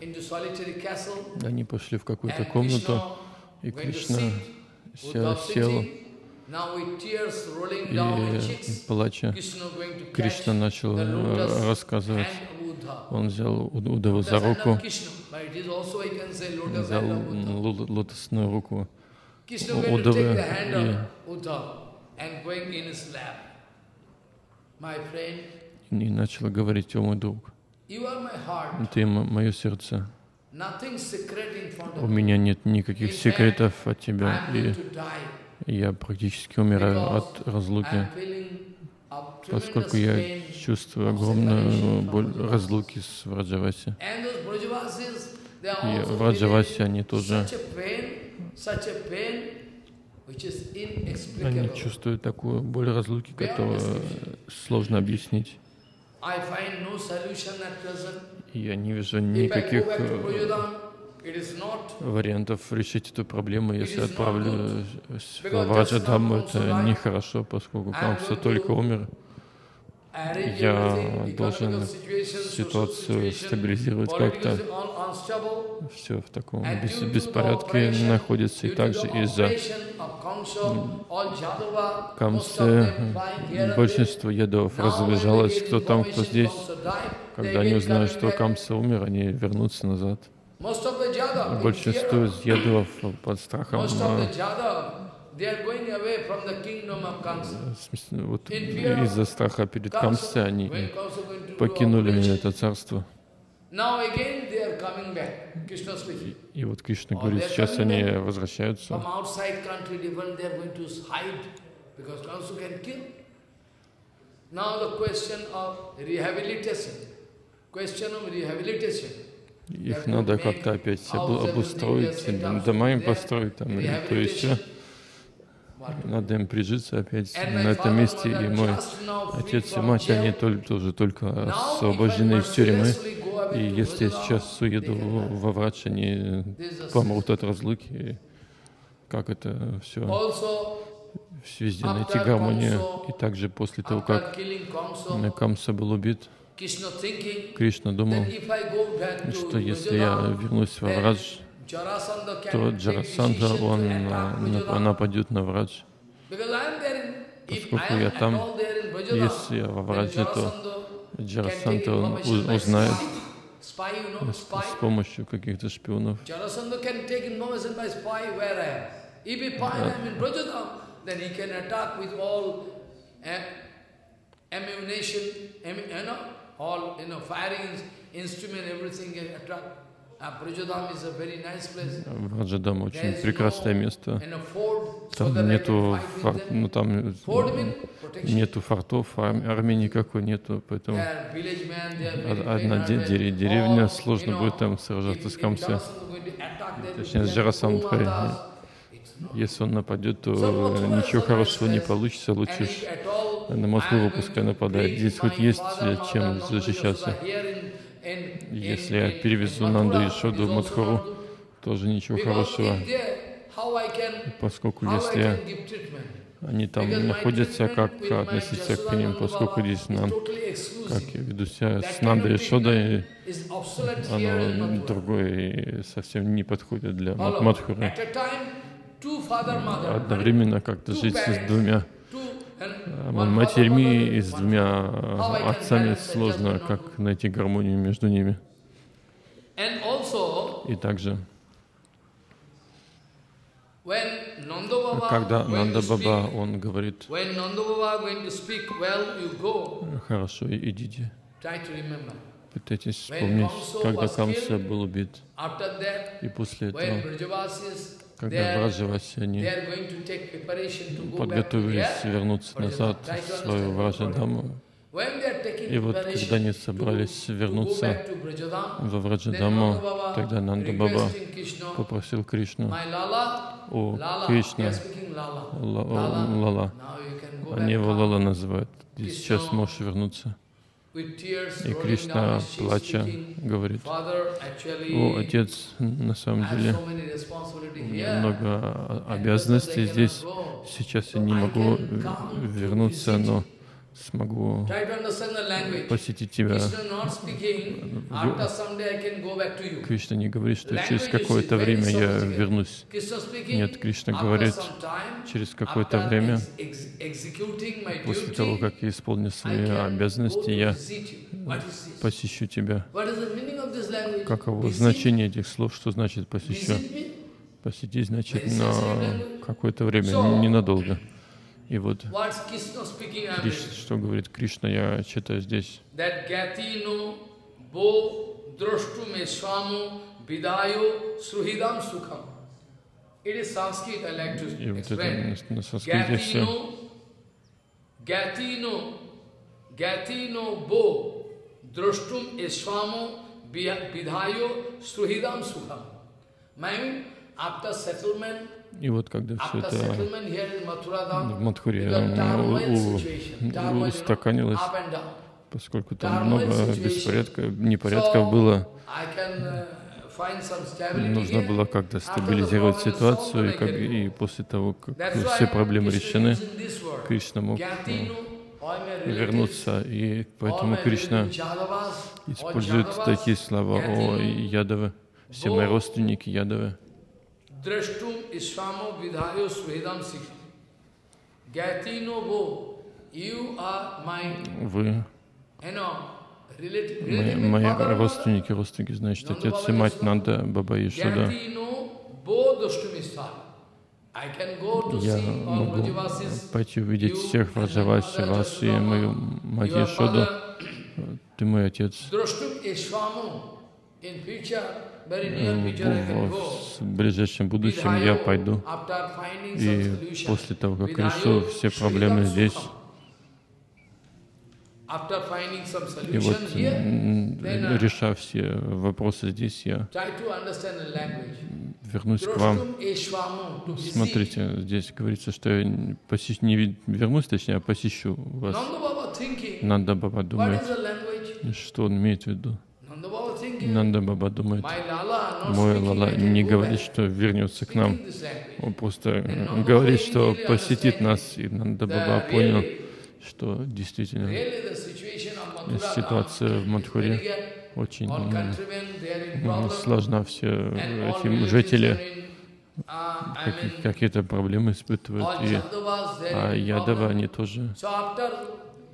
S2: они пошли в какую-то комнату, и Кришна
S1: sit,
S2: ся-
S1: Uddhav
S2: сел,
S1: sitting, now with tears rolling down his
S2: и плача, Кришна начал э, рассказывать. Он взял Уд- Удава за руку, взял лотосную руку
S1: Krishna
S2: У-
S1: going to
S2: Uddhava
S1: take the hand
S2: и- и начал говорить, о мой друг, ты мое сердце, У меня нет никаких секретов от тебя, и я практически умираю от разлуки, поскольку я чувствую огромную боль разлуки с Враджаваси. И Враджаваси, они тоже, они чувствуют такую боль разлуки, которую сложно объяснить. Я не вижу никаких э,
S1: вариантов решить эту проблему. Если отправлю в Враджадаму, это нехорошо, поскольку Камса только умер. Я должен ситуацию стабилизировать как-то. Все в таком беспорядке находится. И также из-за Камсы большинство ядов разбежалось, кто там, кто здесь. Когда они узнают, что Камса умер, они вернутся назад. Большинство из ядов под страхом вот из-за страха перед Камсой они покинули это царство. И вот Кришна говорит, сейчас они возвращаются. Их надо как-то опять обустроить, дома им построить, там, или то есть все. Надо им прижиться опять на этом месте. И мой отец и мать, они тоже только освобождены из тюрьмы. И если я сейчас уеду во врач, они помрут от разлуки. Как это все везде найти гармонию. И также после того, как Камса был убит, Кришна думал, что если я вернусь во врач, то Джарасандха, он нападет на врач. Поскольку я там, если я во враже, то Джарасандха он узнает. с, с помощью каких-то шпионов. ammunition, you know, all, you know, firing instrument, everything can attract. Враджадам очень прекрасное место. Там нету, фор, ну, там нету фортов, армии никакой нету, поэтому одна деревня, сложно будет там сражаться с Камсе, точнее с Джарасандхой. Если он нападет, то ничего хорошего не получится, лучше на Москву пускай нападает. Здесь хоть есть чем защищаться. Если я перевезу Нанду и Шоду в Мадхуру, тоже ничего хорошего, поскольку если они там находятся, как относиться к ним, поскольку здесь нам, как я веду себя с Нандой и Шодой, оно другое и совсем не подходит для Мадхуры. Одновременно как-то жить с двумя. матерьми и с двумя отцами сложно, как найти гармонию между ними. И также, когда Нанда Баба, он говорит, хорошо, идите. Пытайтесь вспомнить, когда Камса был убит. И после этого когда Враджаваси, они подготовились вернуться назад в свою Враджадаму. И вот когда они собрались вернуться во Враджадаму, тогда Нанда Баба попросил Кришну, о Кришна, Лала, они его Лала называют, и сейчас можешь вернуться. И Кришна, плача, говорит, «О, Отец, на самом деле много обязанностей здесь. Сейчас я не могу вернуться, но смогу посетить тебя. Кришна не говорит, что через какое-то время я вернусь. Нет, Кришна говорит, через какое-то время, после того, как я исполню свои обязанности, я посещу тебя. Каково значение этих слов, что значит посещу? Посетить значит на какое-то время, ненадолго. И вот Кришна, что говорит Кришна, я читаю здесь. И вот это на санскрите все. Gatino, Gatino bo drashtum esvamo vidhayo suhidam sukham. Meaning, after settlement, и вот когда все это в Мадхуре устаканилось, поскольку там много беспорядка, непорядков было, нужно было как-то стабилизировать ситуацию, и, как, и после того, как все проблемы решены, Кришна мог вернуться, и поэтому Кришна использует такие слова о Ядове, все мои родственники Ядовы. Вы мои, мои родственники, родственники, значит, отец и мать Нанда Баба Ишуда. Я могу пойти увидеть всех Враджаваси, вас и мою мать Ишоду. Ты мой отец. В ближайшем будущем я пойду. И после того, как решу все проблемы здесь, и вот, решав все вопросы здесь, я вернусь к вам. Смотрите, здесь говорится, что я посещу, не вернусь, точнее, а посещу вас. Нанда Баба думает, что он имеет в виду. Нанда Баба думает, мой Лала не говорит, что вернется к нам. Он просто говорит, что посетит нас. И Нанда Баба понял, что действительно ситуация в Мадхуре очень сложна. Все эти жители какие-то проблемы испытывают. И, а Ядова они тоже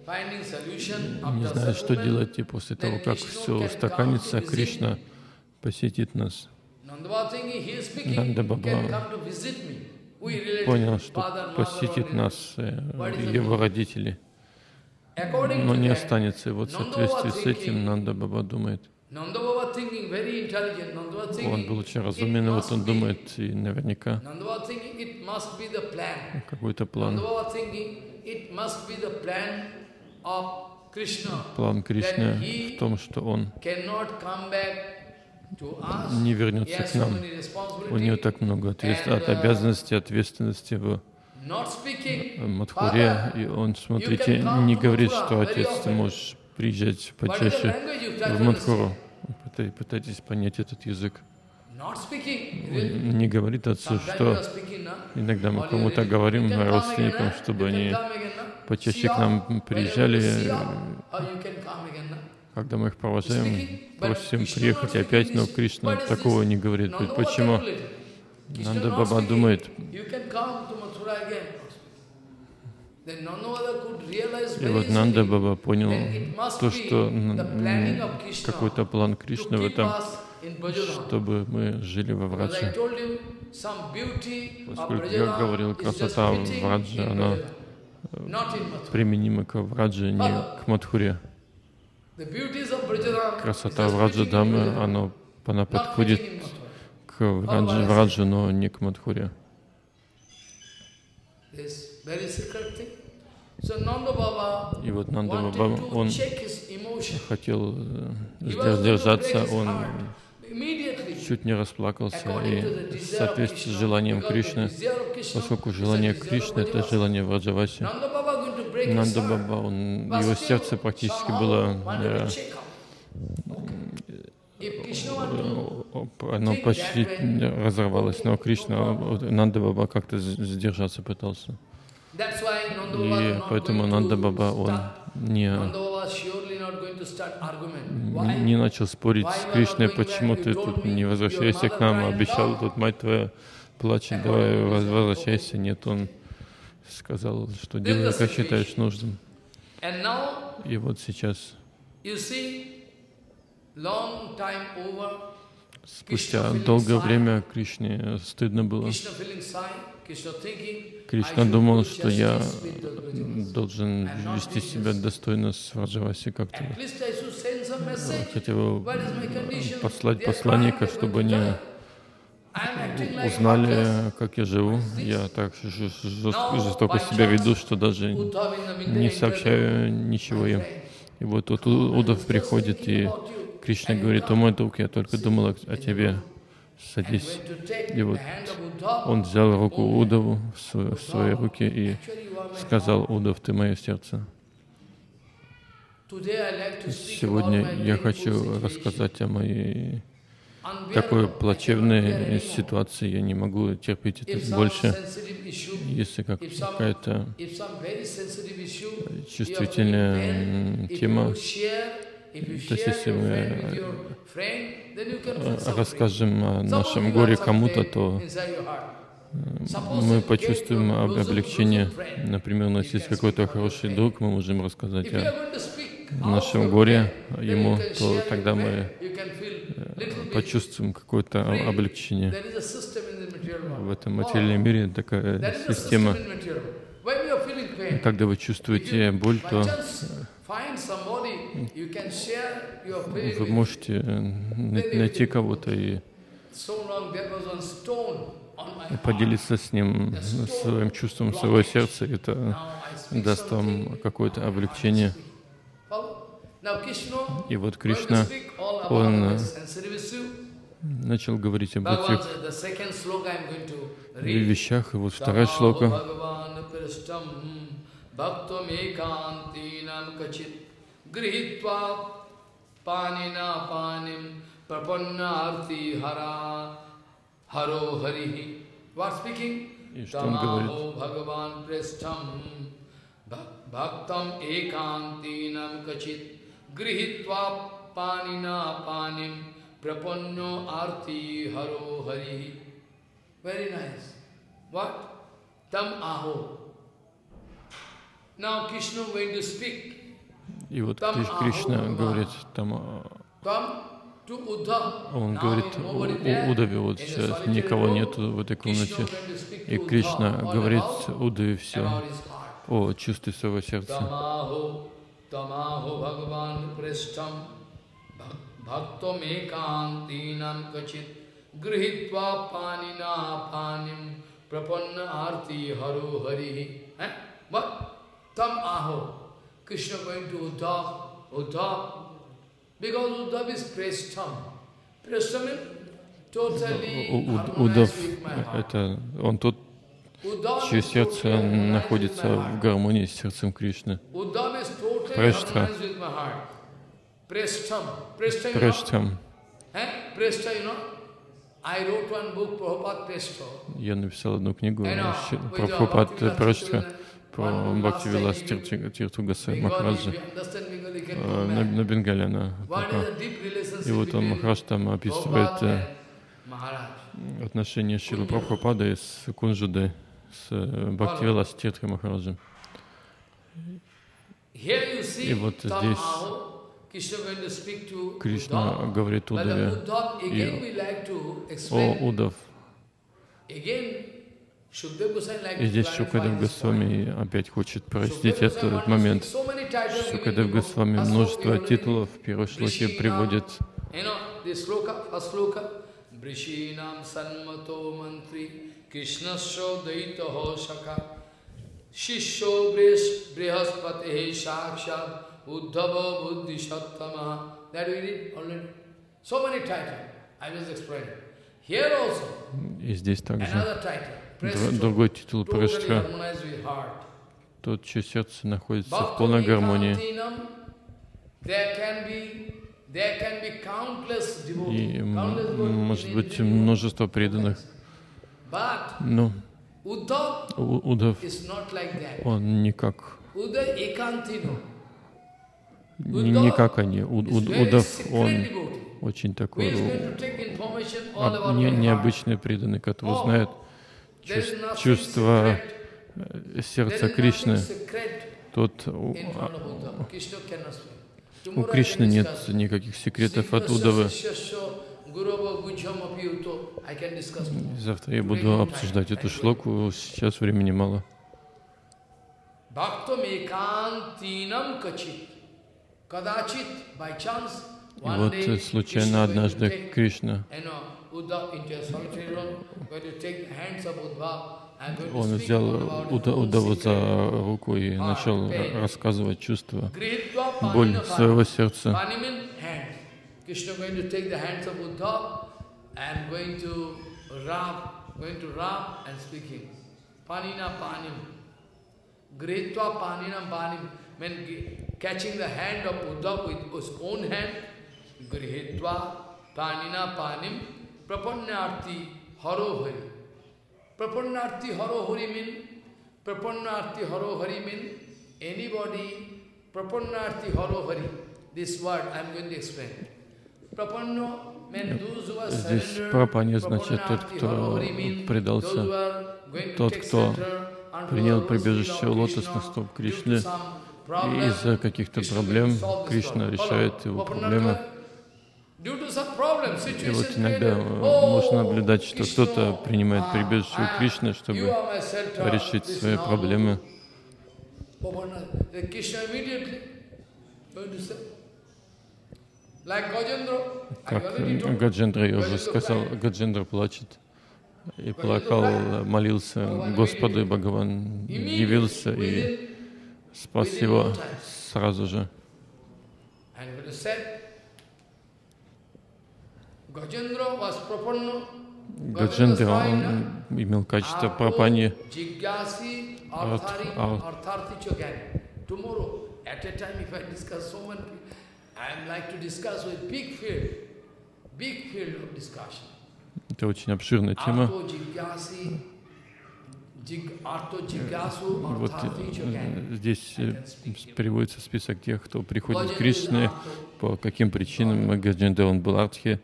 S1: не знают, что делать. И после того, как все устаканится, Кришна посетит нас. Нанда Баба понял, что посетит нас э, его родители, но не останется. И вот в соответствии с этим Нанда Баба думает. Он был очень разумен, и вот он думает, и наверняка какой-то план. План Кришны в том, что он не вернется к нам. У нее так много ответств... от обязанностей, ответственности в Мадхуре. И он, смотрите, не говорит, что отец, ты можешь приезжать почаще в Мадхуру. Пытайтесь понять этот язык. Не говорит отцу, что иногда мы кому-то говорим, родственникам, чтобы они почаще к нам приезжали, когда мы их провожаем, просим приехать опять, но Кришна такого не говорит. Почему? Нанда Баба думает, и вот Нанда Баба понял то, что какой-то план Кришны в этом, чтобы мы жили во Врадже. Поскольку, я говорил, красота Враджи, она применима к Врадже, не к Мадхуре. Красота Враджадамы, она, она подходит к Враджи, Враджу, но не к Мадхуре. И вот Нанда Баба, он хотел э, сдержаться, он чуть не расплакался, и в соответствии с желанием Кришны, поскольку желание Кришны — это желание Враджаваси, Нанда Баба, он, его сердце практически было э, оно почти разорвалось, но Кришна, Нанда Баба как-то сдержаться пытался. И поэтому Нанда Баба, он не, не начал спорить с Кришной, почему ты тут не возвращаешься к нам, обещал, тут мать твоя плачет, давай возвращайся. Нет, он сказал, что делай, как считаешь нужным. И вот сейчас, спустя долгое время Кришне стыдно было. Кришна думал, что я должен вести себя достойно с Враджаваси как-то. Хотел послать посланника, чтобы они узнали, как я живу. Я так жестоко себя веду, что даже не сообщаю ничего им. И вот тут Удав приходит, и Кришна говорит, о мой друг, я только думал о тебе. садись. И вот он взял руку Удову в свои руки и сказал, Удов, ты мое сердце. Сегодня я хочу рассказать о моей такой плачевной ситуации, я не могу терпеть это больше. Если как, какая-то чувствительная тема, то есть если мы расскажем о нашем горе кому-то, то мы почувствуем облегчение. Например, у нас есть какой-то хороший друг, мы можем рассказать о нашем горе ему, то тогда мы почувствуем какое-то облегчение. В этом материальном мире такая система. Когда вы чувствуете боль, то вы можете найти кого-то и поделиться с ним своим чувством своего сердца. Это даст вам какое-то облегчение. И вот Кришна, он начал говорить об этих вещах. И вот вторая шлока. गृहत्वा पानिना न पानी प्रपन्न आरती हरा। हरो हरि वाट स्पीकिंग तमाहो भगवान पृष्ठम। भक्तम एकांतीनम कचित। गृहत्वा पानिना न पानी प्रपन्नो आरती हरो हरि। वेरी नाइस वट तम आहो Now Krishna going to speak. И вот Криш, Кришна говорит там, он говорит Удаве, вот сейчас никого нет в этой комнате. И Кришна говорит Удаве все о чувстве своего сердца. Прапанна арти хару хари. Там ахо. Krishna going to Uddhav, Uddhav, because Uddhav is Prestam. Prestam is Удав, это он тот, чье сердце находится в гармонии с сердцем Кришны. Прештха. Прештхам. Я написал одну книгу Прабхупад Прештха про Бхакти Вилас Тирту Гасай Махараджа на, на Бенгале. Она, и вот он Махарадж там описывает э, отношения Шилы Прабхупады с Кунжудой, с э, Бхакти Вилас Тиртхой Махараджем. И вот здесь Кришна говорит Удаве, и, о Удав, и здесь Шукадев Госвами опять хочет простить этот момент. Шукадев Госвами множество титулов в первой шлоке приводит. Бришинам санмато мантри Кришнасо дайтахо шака Shishyo Brihaspati Sakshat Uddhava Buddhi Sattama. That we read already. So many titles. I was explaining. Here also, И здесь также другой титул Праштха. Тот, чье сердце находится в полной гармонии. И может быть множество преданных. Но Удав, он не как, не как они. Удав, он очень такой не, необычный преданный, который знает чувство э, сердца Кришны. Тот, у, у Кришны нет никаких секретов от Удавы. Завтра я буду обсуждать эту шлоку, сейчас времени мало. И вот э, случайно однажды Кришна, он взял Удаву за руку и начал рассказывать чувства, боль своего сердца. Gretva panim. Catching the hand of with his own hand, Grihetva
S2: Panina Panim Haro Hari. Haro Hari mean Prapannarti Haro Hari mean anybody Prapannarti Haro Hari. This word I am going to explain. Prapanno means those who are
S1: Здесь прапанья значит тот, кто предался, тот, кто принял прибежище у лотосных стоп Кришны, и из-за каких-то проблем Кришна решает его проблемы. И вот иногда можно наблюдать, что кто-то принимает прибежище у Кришны, чтобы решить свои проблемы. Как Гаджендра, я уже сказал, Гаджендра плачет и плакал, молился Господу, и Бхагаван явился и спас его сразу же. Гаджендра, он имел качество прапани, Это очень обширная тема. Вот э, здесь э, приводится список тех, кто приходит к Кришне, по каким причинам Гаджендра он был артхи,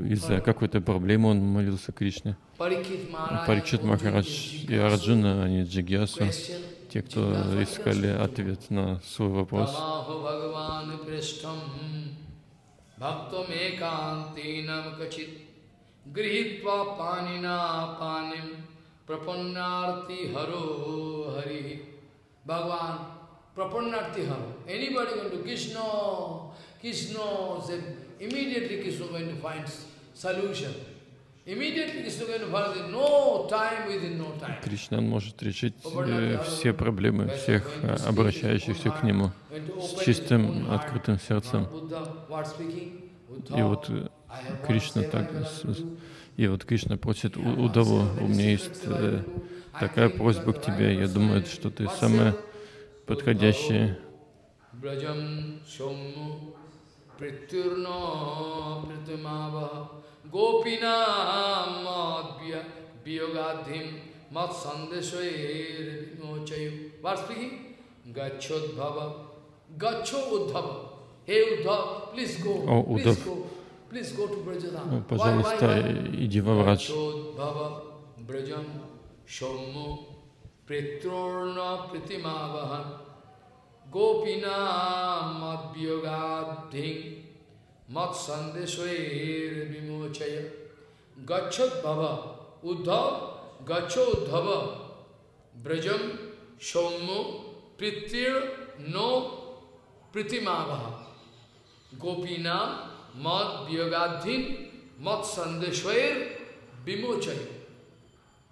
S1: из-за какой-то проблемы он молился Кришне. Парикшит Махарадж и Арджуна, они Джигьясу, те, кто искали ответ на свой вопрос. Anybody going to Krishna, Krishna, say, immediately Krishna going to find solution. Кришна может решить э, все проблемы всех э, обращающихся к Нему с чистым, открытым сердцем. И вот э, Кришна так, и вот Кришна просит Удаву, у меня есть такая просьба к тебе, я думаю, что ты самая подходящая. Sandeshoer Vimochayu. What speaking? Gachod Gacho Uddhava. Hey Uddhav, please go. О, Удав, please go to Brajadam. Пожалуйста, иди во врач. Brajam Shommu Pritrorna Pritimavahan Gopinam Madhyogadhim मत संदेश विमोचय। गच्छोद उद्धव, गच्छो उद्धव। ब्रजम सौम्य पृतृण नो प्रतिमाभ गोपीना मत वियोगाधीन, मत संदेश विमोचय।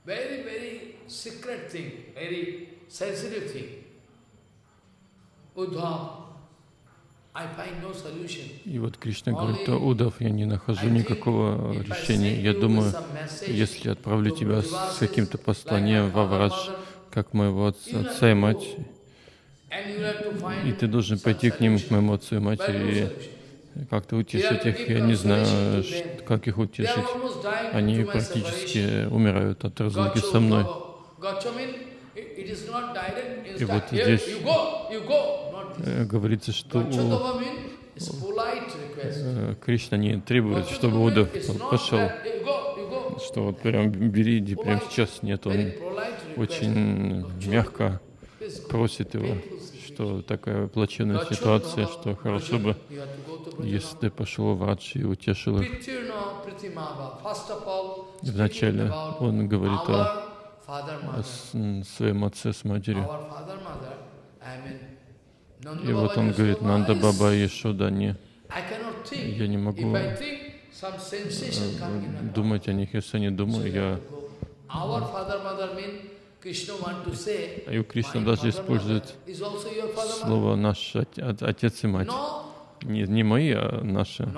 S1: Very very secret thing very sensitive thing Uddhava И вот Кришна говорит, Удав, я не нахожу никакого решения. Я думаю, если отправлю тебя с каким-то посланием во враж, как моего отца и мать, и ты должен пойти к ним, к моему отцу и матери, и как-то утешить их. Я не знаю, как их утешить. Они практически умирают от разлуки со мной. И вот здесь говорится, что э, Кришна не требует, чтобы Удав пошел, что вот прям бери, иди прямо сейчас. Нет, он очень мягко просит его, что такая плачевная ситуация, что хорошо бы, если ты пошел в Радж и утешил их. Вначале он говорит о своем отце с матерью. И вот он говорит, Нанда Баба и Шуда, не, я не могу э, думать о них, если не думаю, я... И у Кришны даже использует слово «наш отец и мать». Не, не мои, а наши.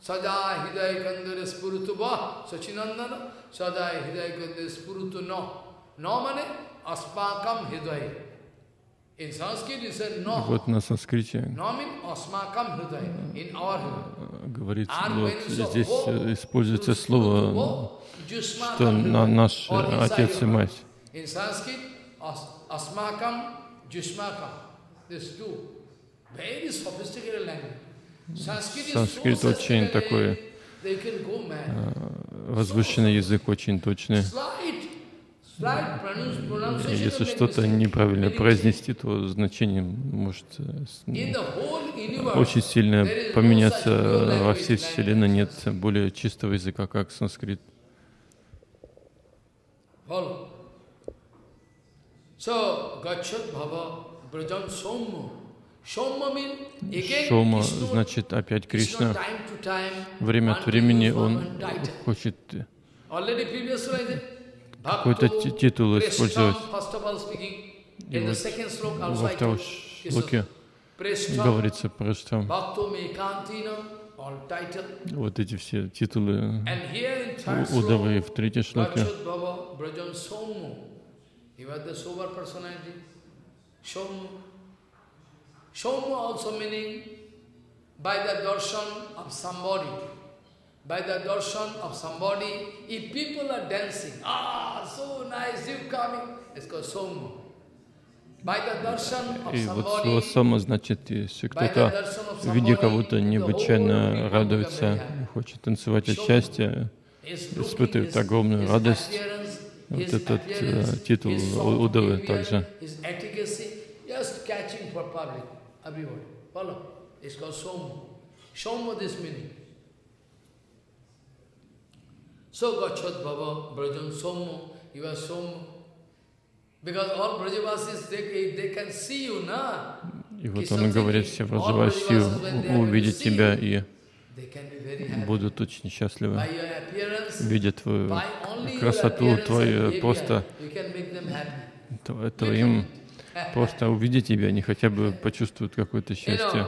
S1: Sada hidaya kandare spurutu va, Sachinandana, sada hidaya kandare spurutu no. Mane. Вот на санскрите. Говорится, вот здесь используется слово, что на наш отец и мать. Санскрит очень такой возвышенный язык, очень точный. Если что-то неправильно произнести, то значение может очень сильно поменяться во всей Вселенной. Нет более чистого языка, как санскрит. Шома значит опять Кришна. Время от времени он хочет какой-то титул использовать. И вот во втором шлоке говорится про что? Вот эти все титулы удовы в третьей шлоке. Shomu also meaning by the darshan of somebody by the darshan of somebody, if people are dancing, ah, so nice, you coming, it's called somu. И вот слово «сома» значит, если кто-то, видя кого-то необычайно радуется, хочет танцевать от счастья, испытывает огромную радость, вот этот э, титул удовы также. So Gachat Baba, Brajan Somo, you are Somo. Because all Brajavasis, they, they can see you, na? И вот он говорит, все Браджаваси увидят тебя и будут очень счастливы, видят твою красоту, твою просто твоим просто увидеть тебя, они хотя бы почувствуют какое-то счастье.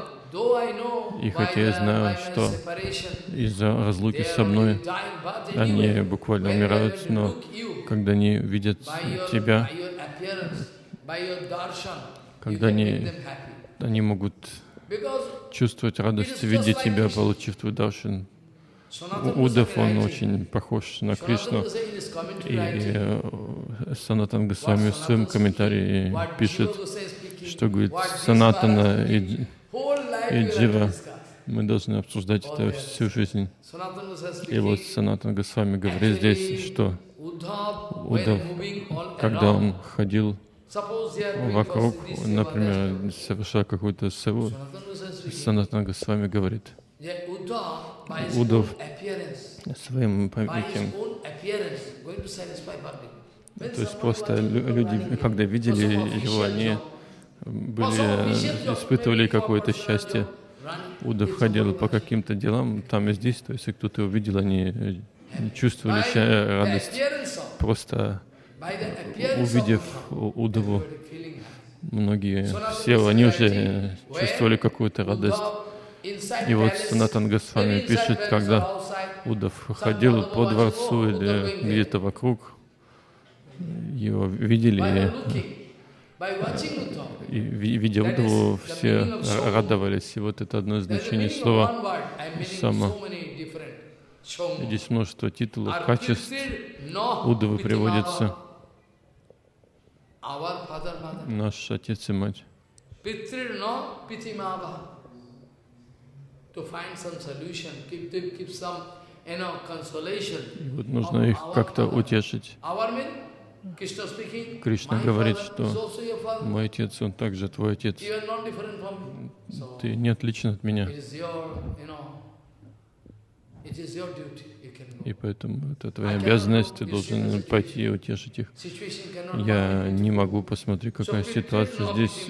S1: И хотя я знаю, что из-за разлуки со мной они буквально умирают, но когда они видят тебя, когда они, они могут чувствовать радость, видя тебя, получив твой даршин. Удав, он очень похож на Кришну. И э, Санатан Госвами в своем комментарии пишет, что говорит Санатана и и джива. Мы должны обсуждать это всю жизнь. И вот Санатан Госвами говорит здесь, что Удав, когда он ходил вокруг, например, совершал какую-то севу, Санатан Госвами говорит, Удав своим поведением, то есть просто люди, когда видели его, они были, испытывали какое-то счастье. Удав ходил по каким-то делам там и здесь, то есть кто-то увидел, они чувствовали радость, просто увидев Удаву. Многие, все, они уже чувствовали какую-то радость. И вот Санатан Госвами пишет, когда Удав ходил по дворцу или где-то вокруг, его видели, и видя Удаву, все радовались. И вот это одно из значений слова «сама». Здесь множество титулов, качеств. Удавы приводятся. Наш отец и мать. И вот нужно их как-то утешить. Кришна говорит, что мой отец, он также твой отец. Ты не отличен от меня. И поэтому это твоя обязанность, ты должен пойти и утешить их. Я не могу посмотреть, какая ситуация здесь.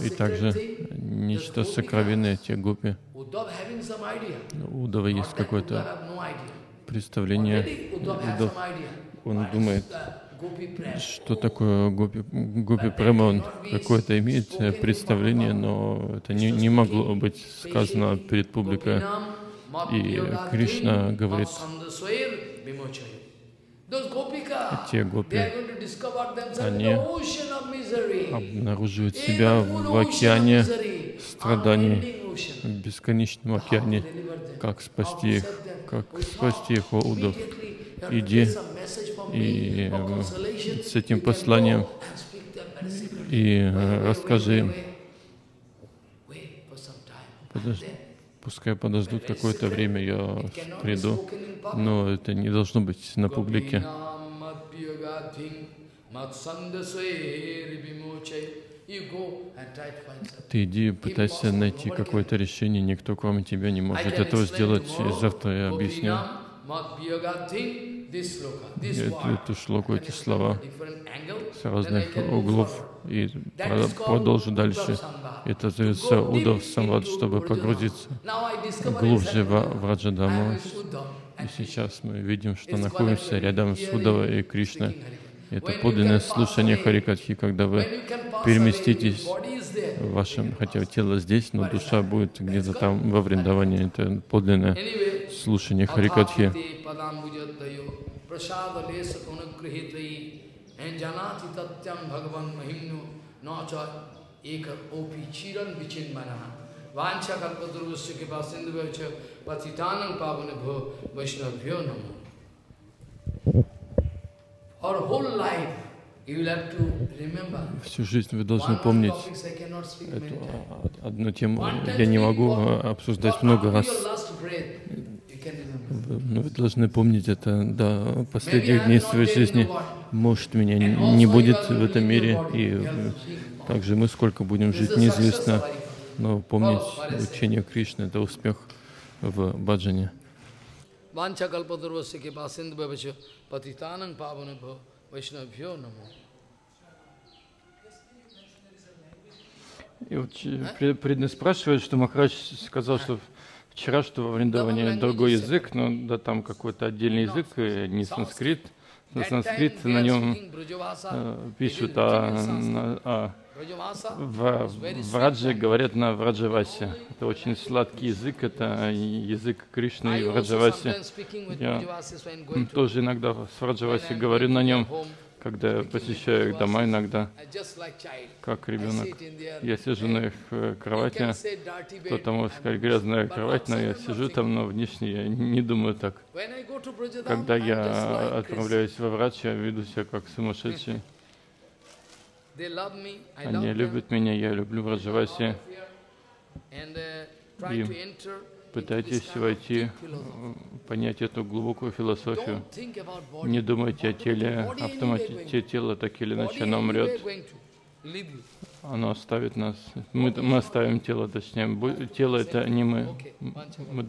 S1: И, и также нечто сокровенное, те гупи. У Удава есть какое-то представление. Удав он думает, что такое гопи, гопи према, он какое-то имеет представление, но это не, не могло быть сказано перед публикой. И Кришна говорит, те гопи, они обнаруживают себя в океане страданий, в бесконечном океане, как спасти их, как спасти их, о удов. Иди и с этим посланием и э, расскажи им. Подожди. Пускай подождут какое-то время, я приду, но это не должно быть на публике. Ты иди, пытайся найти какое-то решение, никто кроме тебя не может этого сделать. Завтра я объясню эту, эту шлоку, эти слова с разных углов и продолжу дальше. Это зовется Удав Самвад, чтобы погрузиться глубже в, Раджадаму. И сейчас мы видим, что находимся рядом с Удава и Кришной. Это подлинное слушание Харикатхи, когда вы переместитесь в вашем, хотя тело здесь, но душа будет где-то там во Вриндаване. Это подлинное слушание Харикатхи. एक ओपी चिरन विचिन मना वांछा कल्पतुर्वश्य के पास सिंधु पतितानंग पावन भो वैष्णव्यो नमो Our whole life Всю жизнь вы должны помнить эту одну тему. Я не могу обсуждать много раз. Но вы должны помнить это до последних дней своей жизни. Может, меня не будет в этом мире, и также мы сколько будем жить, неизвестно. Но помнить учение Кришны — это успех в баджане. И вот а? преданный спрашивает, что Махарадж сказал, что вчера, что во Вриндаване другой язык, но да там какой-то отдельный язык, э, не санскрит. На санскрит на нем э, пишут, а, а в, в Радже говорят на Враджавасе. Это очень сладкий язык, это язык Кришны и Враджаваси. Я тоже иногда с Враджаваси говорю на нем, когда я посещаю их дома иногда, как ребенок. Я сижу на их э, кровати, кто-то может сказать грязная кровать, но я сижу там, но внешне я не думаю так. Когда я отправляюсь во врач, я веду себя как сумасшедший. Они любят меня, я люблю Враджаваси. И пытайтесь войти, понять эту глубокую философию. Не думайте о теле, автоматически тело так или иначе оно умрет. Оно оставит нас. Мы, мы оставим тело, точнее. Тело это не мы. Мы